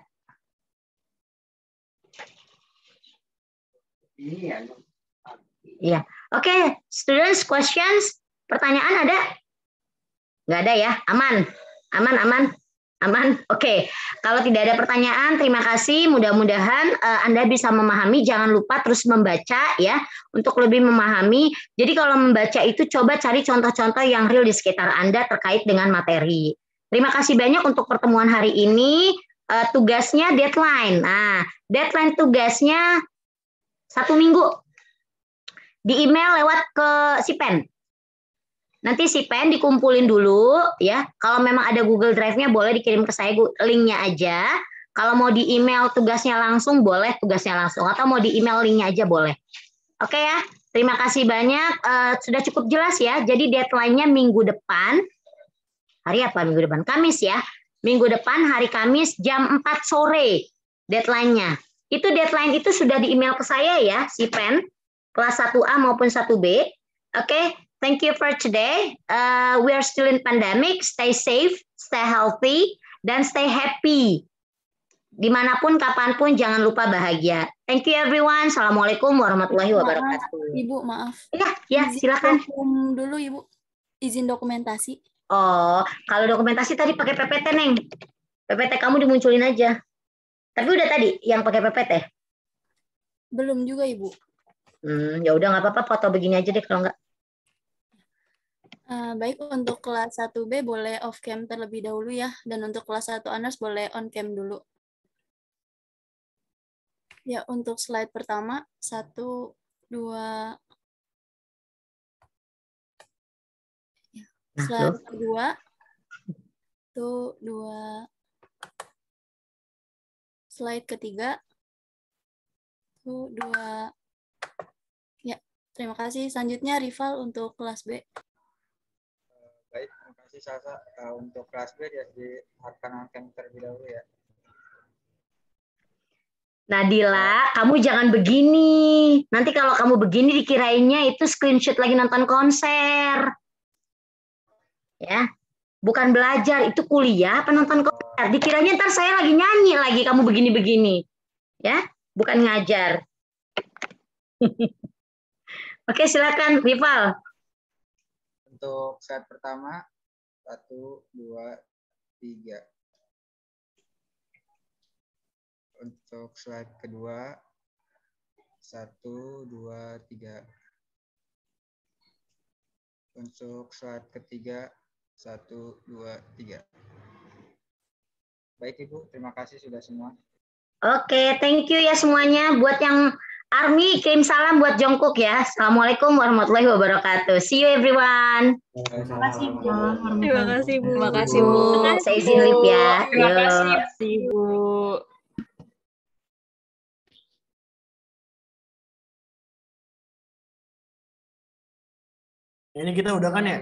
Iya. Oke, students questions, pertanyaan ada? Nggak ada ya? Aman. Aman, aman. Aman. Oke. Kalau tidak ada pertanyaan, terima kasih. Mudah-mudahan eh, Anda bisa memahami. Jangan lupa terus membaca ya untuk lebih memahami. Jadi kalau membaca itu coba cari contoh-contoh yang real di sekitar Anda terkait dengan materi. Terima kasih banyak untuk pertemuan hari ini. Eh, tugasnya deadline. Nah, deadline tugasnya satu minggu di email lewat ke si pen. Nanti si pen dikumpulin dulu ya. Kalau memang ada Google Drive-nya boleh dikirim ke saya linknya aja. Kalau mau di email tugasnya langsung boleh tugasnya langsung atau mau di email linknya aja boleh. Oke ya. Terima kasih banyak. Eh, sudah cukup jelas ya. Jadi deadline-nya minggu depan. Hari apa minggu depan? Kamis ya. Minggu depan hari Kamis jam 4 sore deadline-nya. Itu deadline itu sudah di email ke saya ya, si pen kelas 1A maupun 1B. Oke, thank you for today. Uh, we are still in pandemic. Stay safe, stay healthy, dan stay happy. Di mana pun, kapan pun, jangan lupa bahagia. Thank you everyone. Assalamualaikum warahmatullahi Maaf, wabarakatuh. Ibu, maaf. Ya, ya, Izin silakan. dulu, Ibu. Izin dokumentasi. Oh, kalau dokumentasi tadi pakai PPT, Neng. PPT kamu dimunculin aja. Tapi udah tadi yang pakai PPT. Belum juga, Ibu. Hmm, ya udah nggak apa-apa, foto begini aja deh kalau nggak. Eh, baik, untuk kelas 1B boleh off cam terlebih dahulu ya. Dan untuk kelas 1 honors boleh on cam dulu. Ya, untuk slide pertama, satu, dua, Nah, slide kedua, tuh dua, slide ketiga, tuh dua, ya, terima kasih. Selanjutnya rival untuk kelas B. Baik, terima kasih. Salsa. Uh, untuk kelas B ya diarkan-arkan terlebih dahulu ya. Nadila, kamu jangan begini. Nanti kalau kamu begini dikirainnya itu screenshot lagi nonton konser. Ya, bukan belajar, itu kuliah, penonton konser. Dikiranya ntar saya lagi nyanyi lagi, kamu begini-begini. Ya, bukan ngajar. Oke, silakan, Rival. Untuk set pertama, satu, dua, tiga. Untuk slide kedua, satu, dua, tiga. Untuk slide ketiga, satu, dua, tiga. Baik Ibu, terima kasih sudah semua. Oke, thank you ya semuanya. Buat yang Army, kirim salam buat Jongkok ya. Assalamualaikum warahmatullahi wabarakatuh. See you everyone. Terima kasih, Bu. Terima kasih, Bu. Terima kasih, Bu. Saya izin lip ya. Terima kasih, Bu. Ini kita udah kan ya?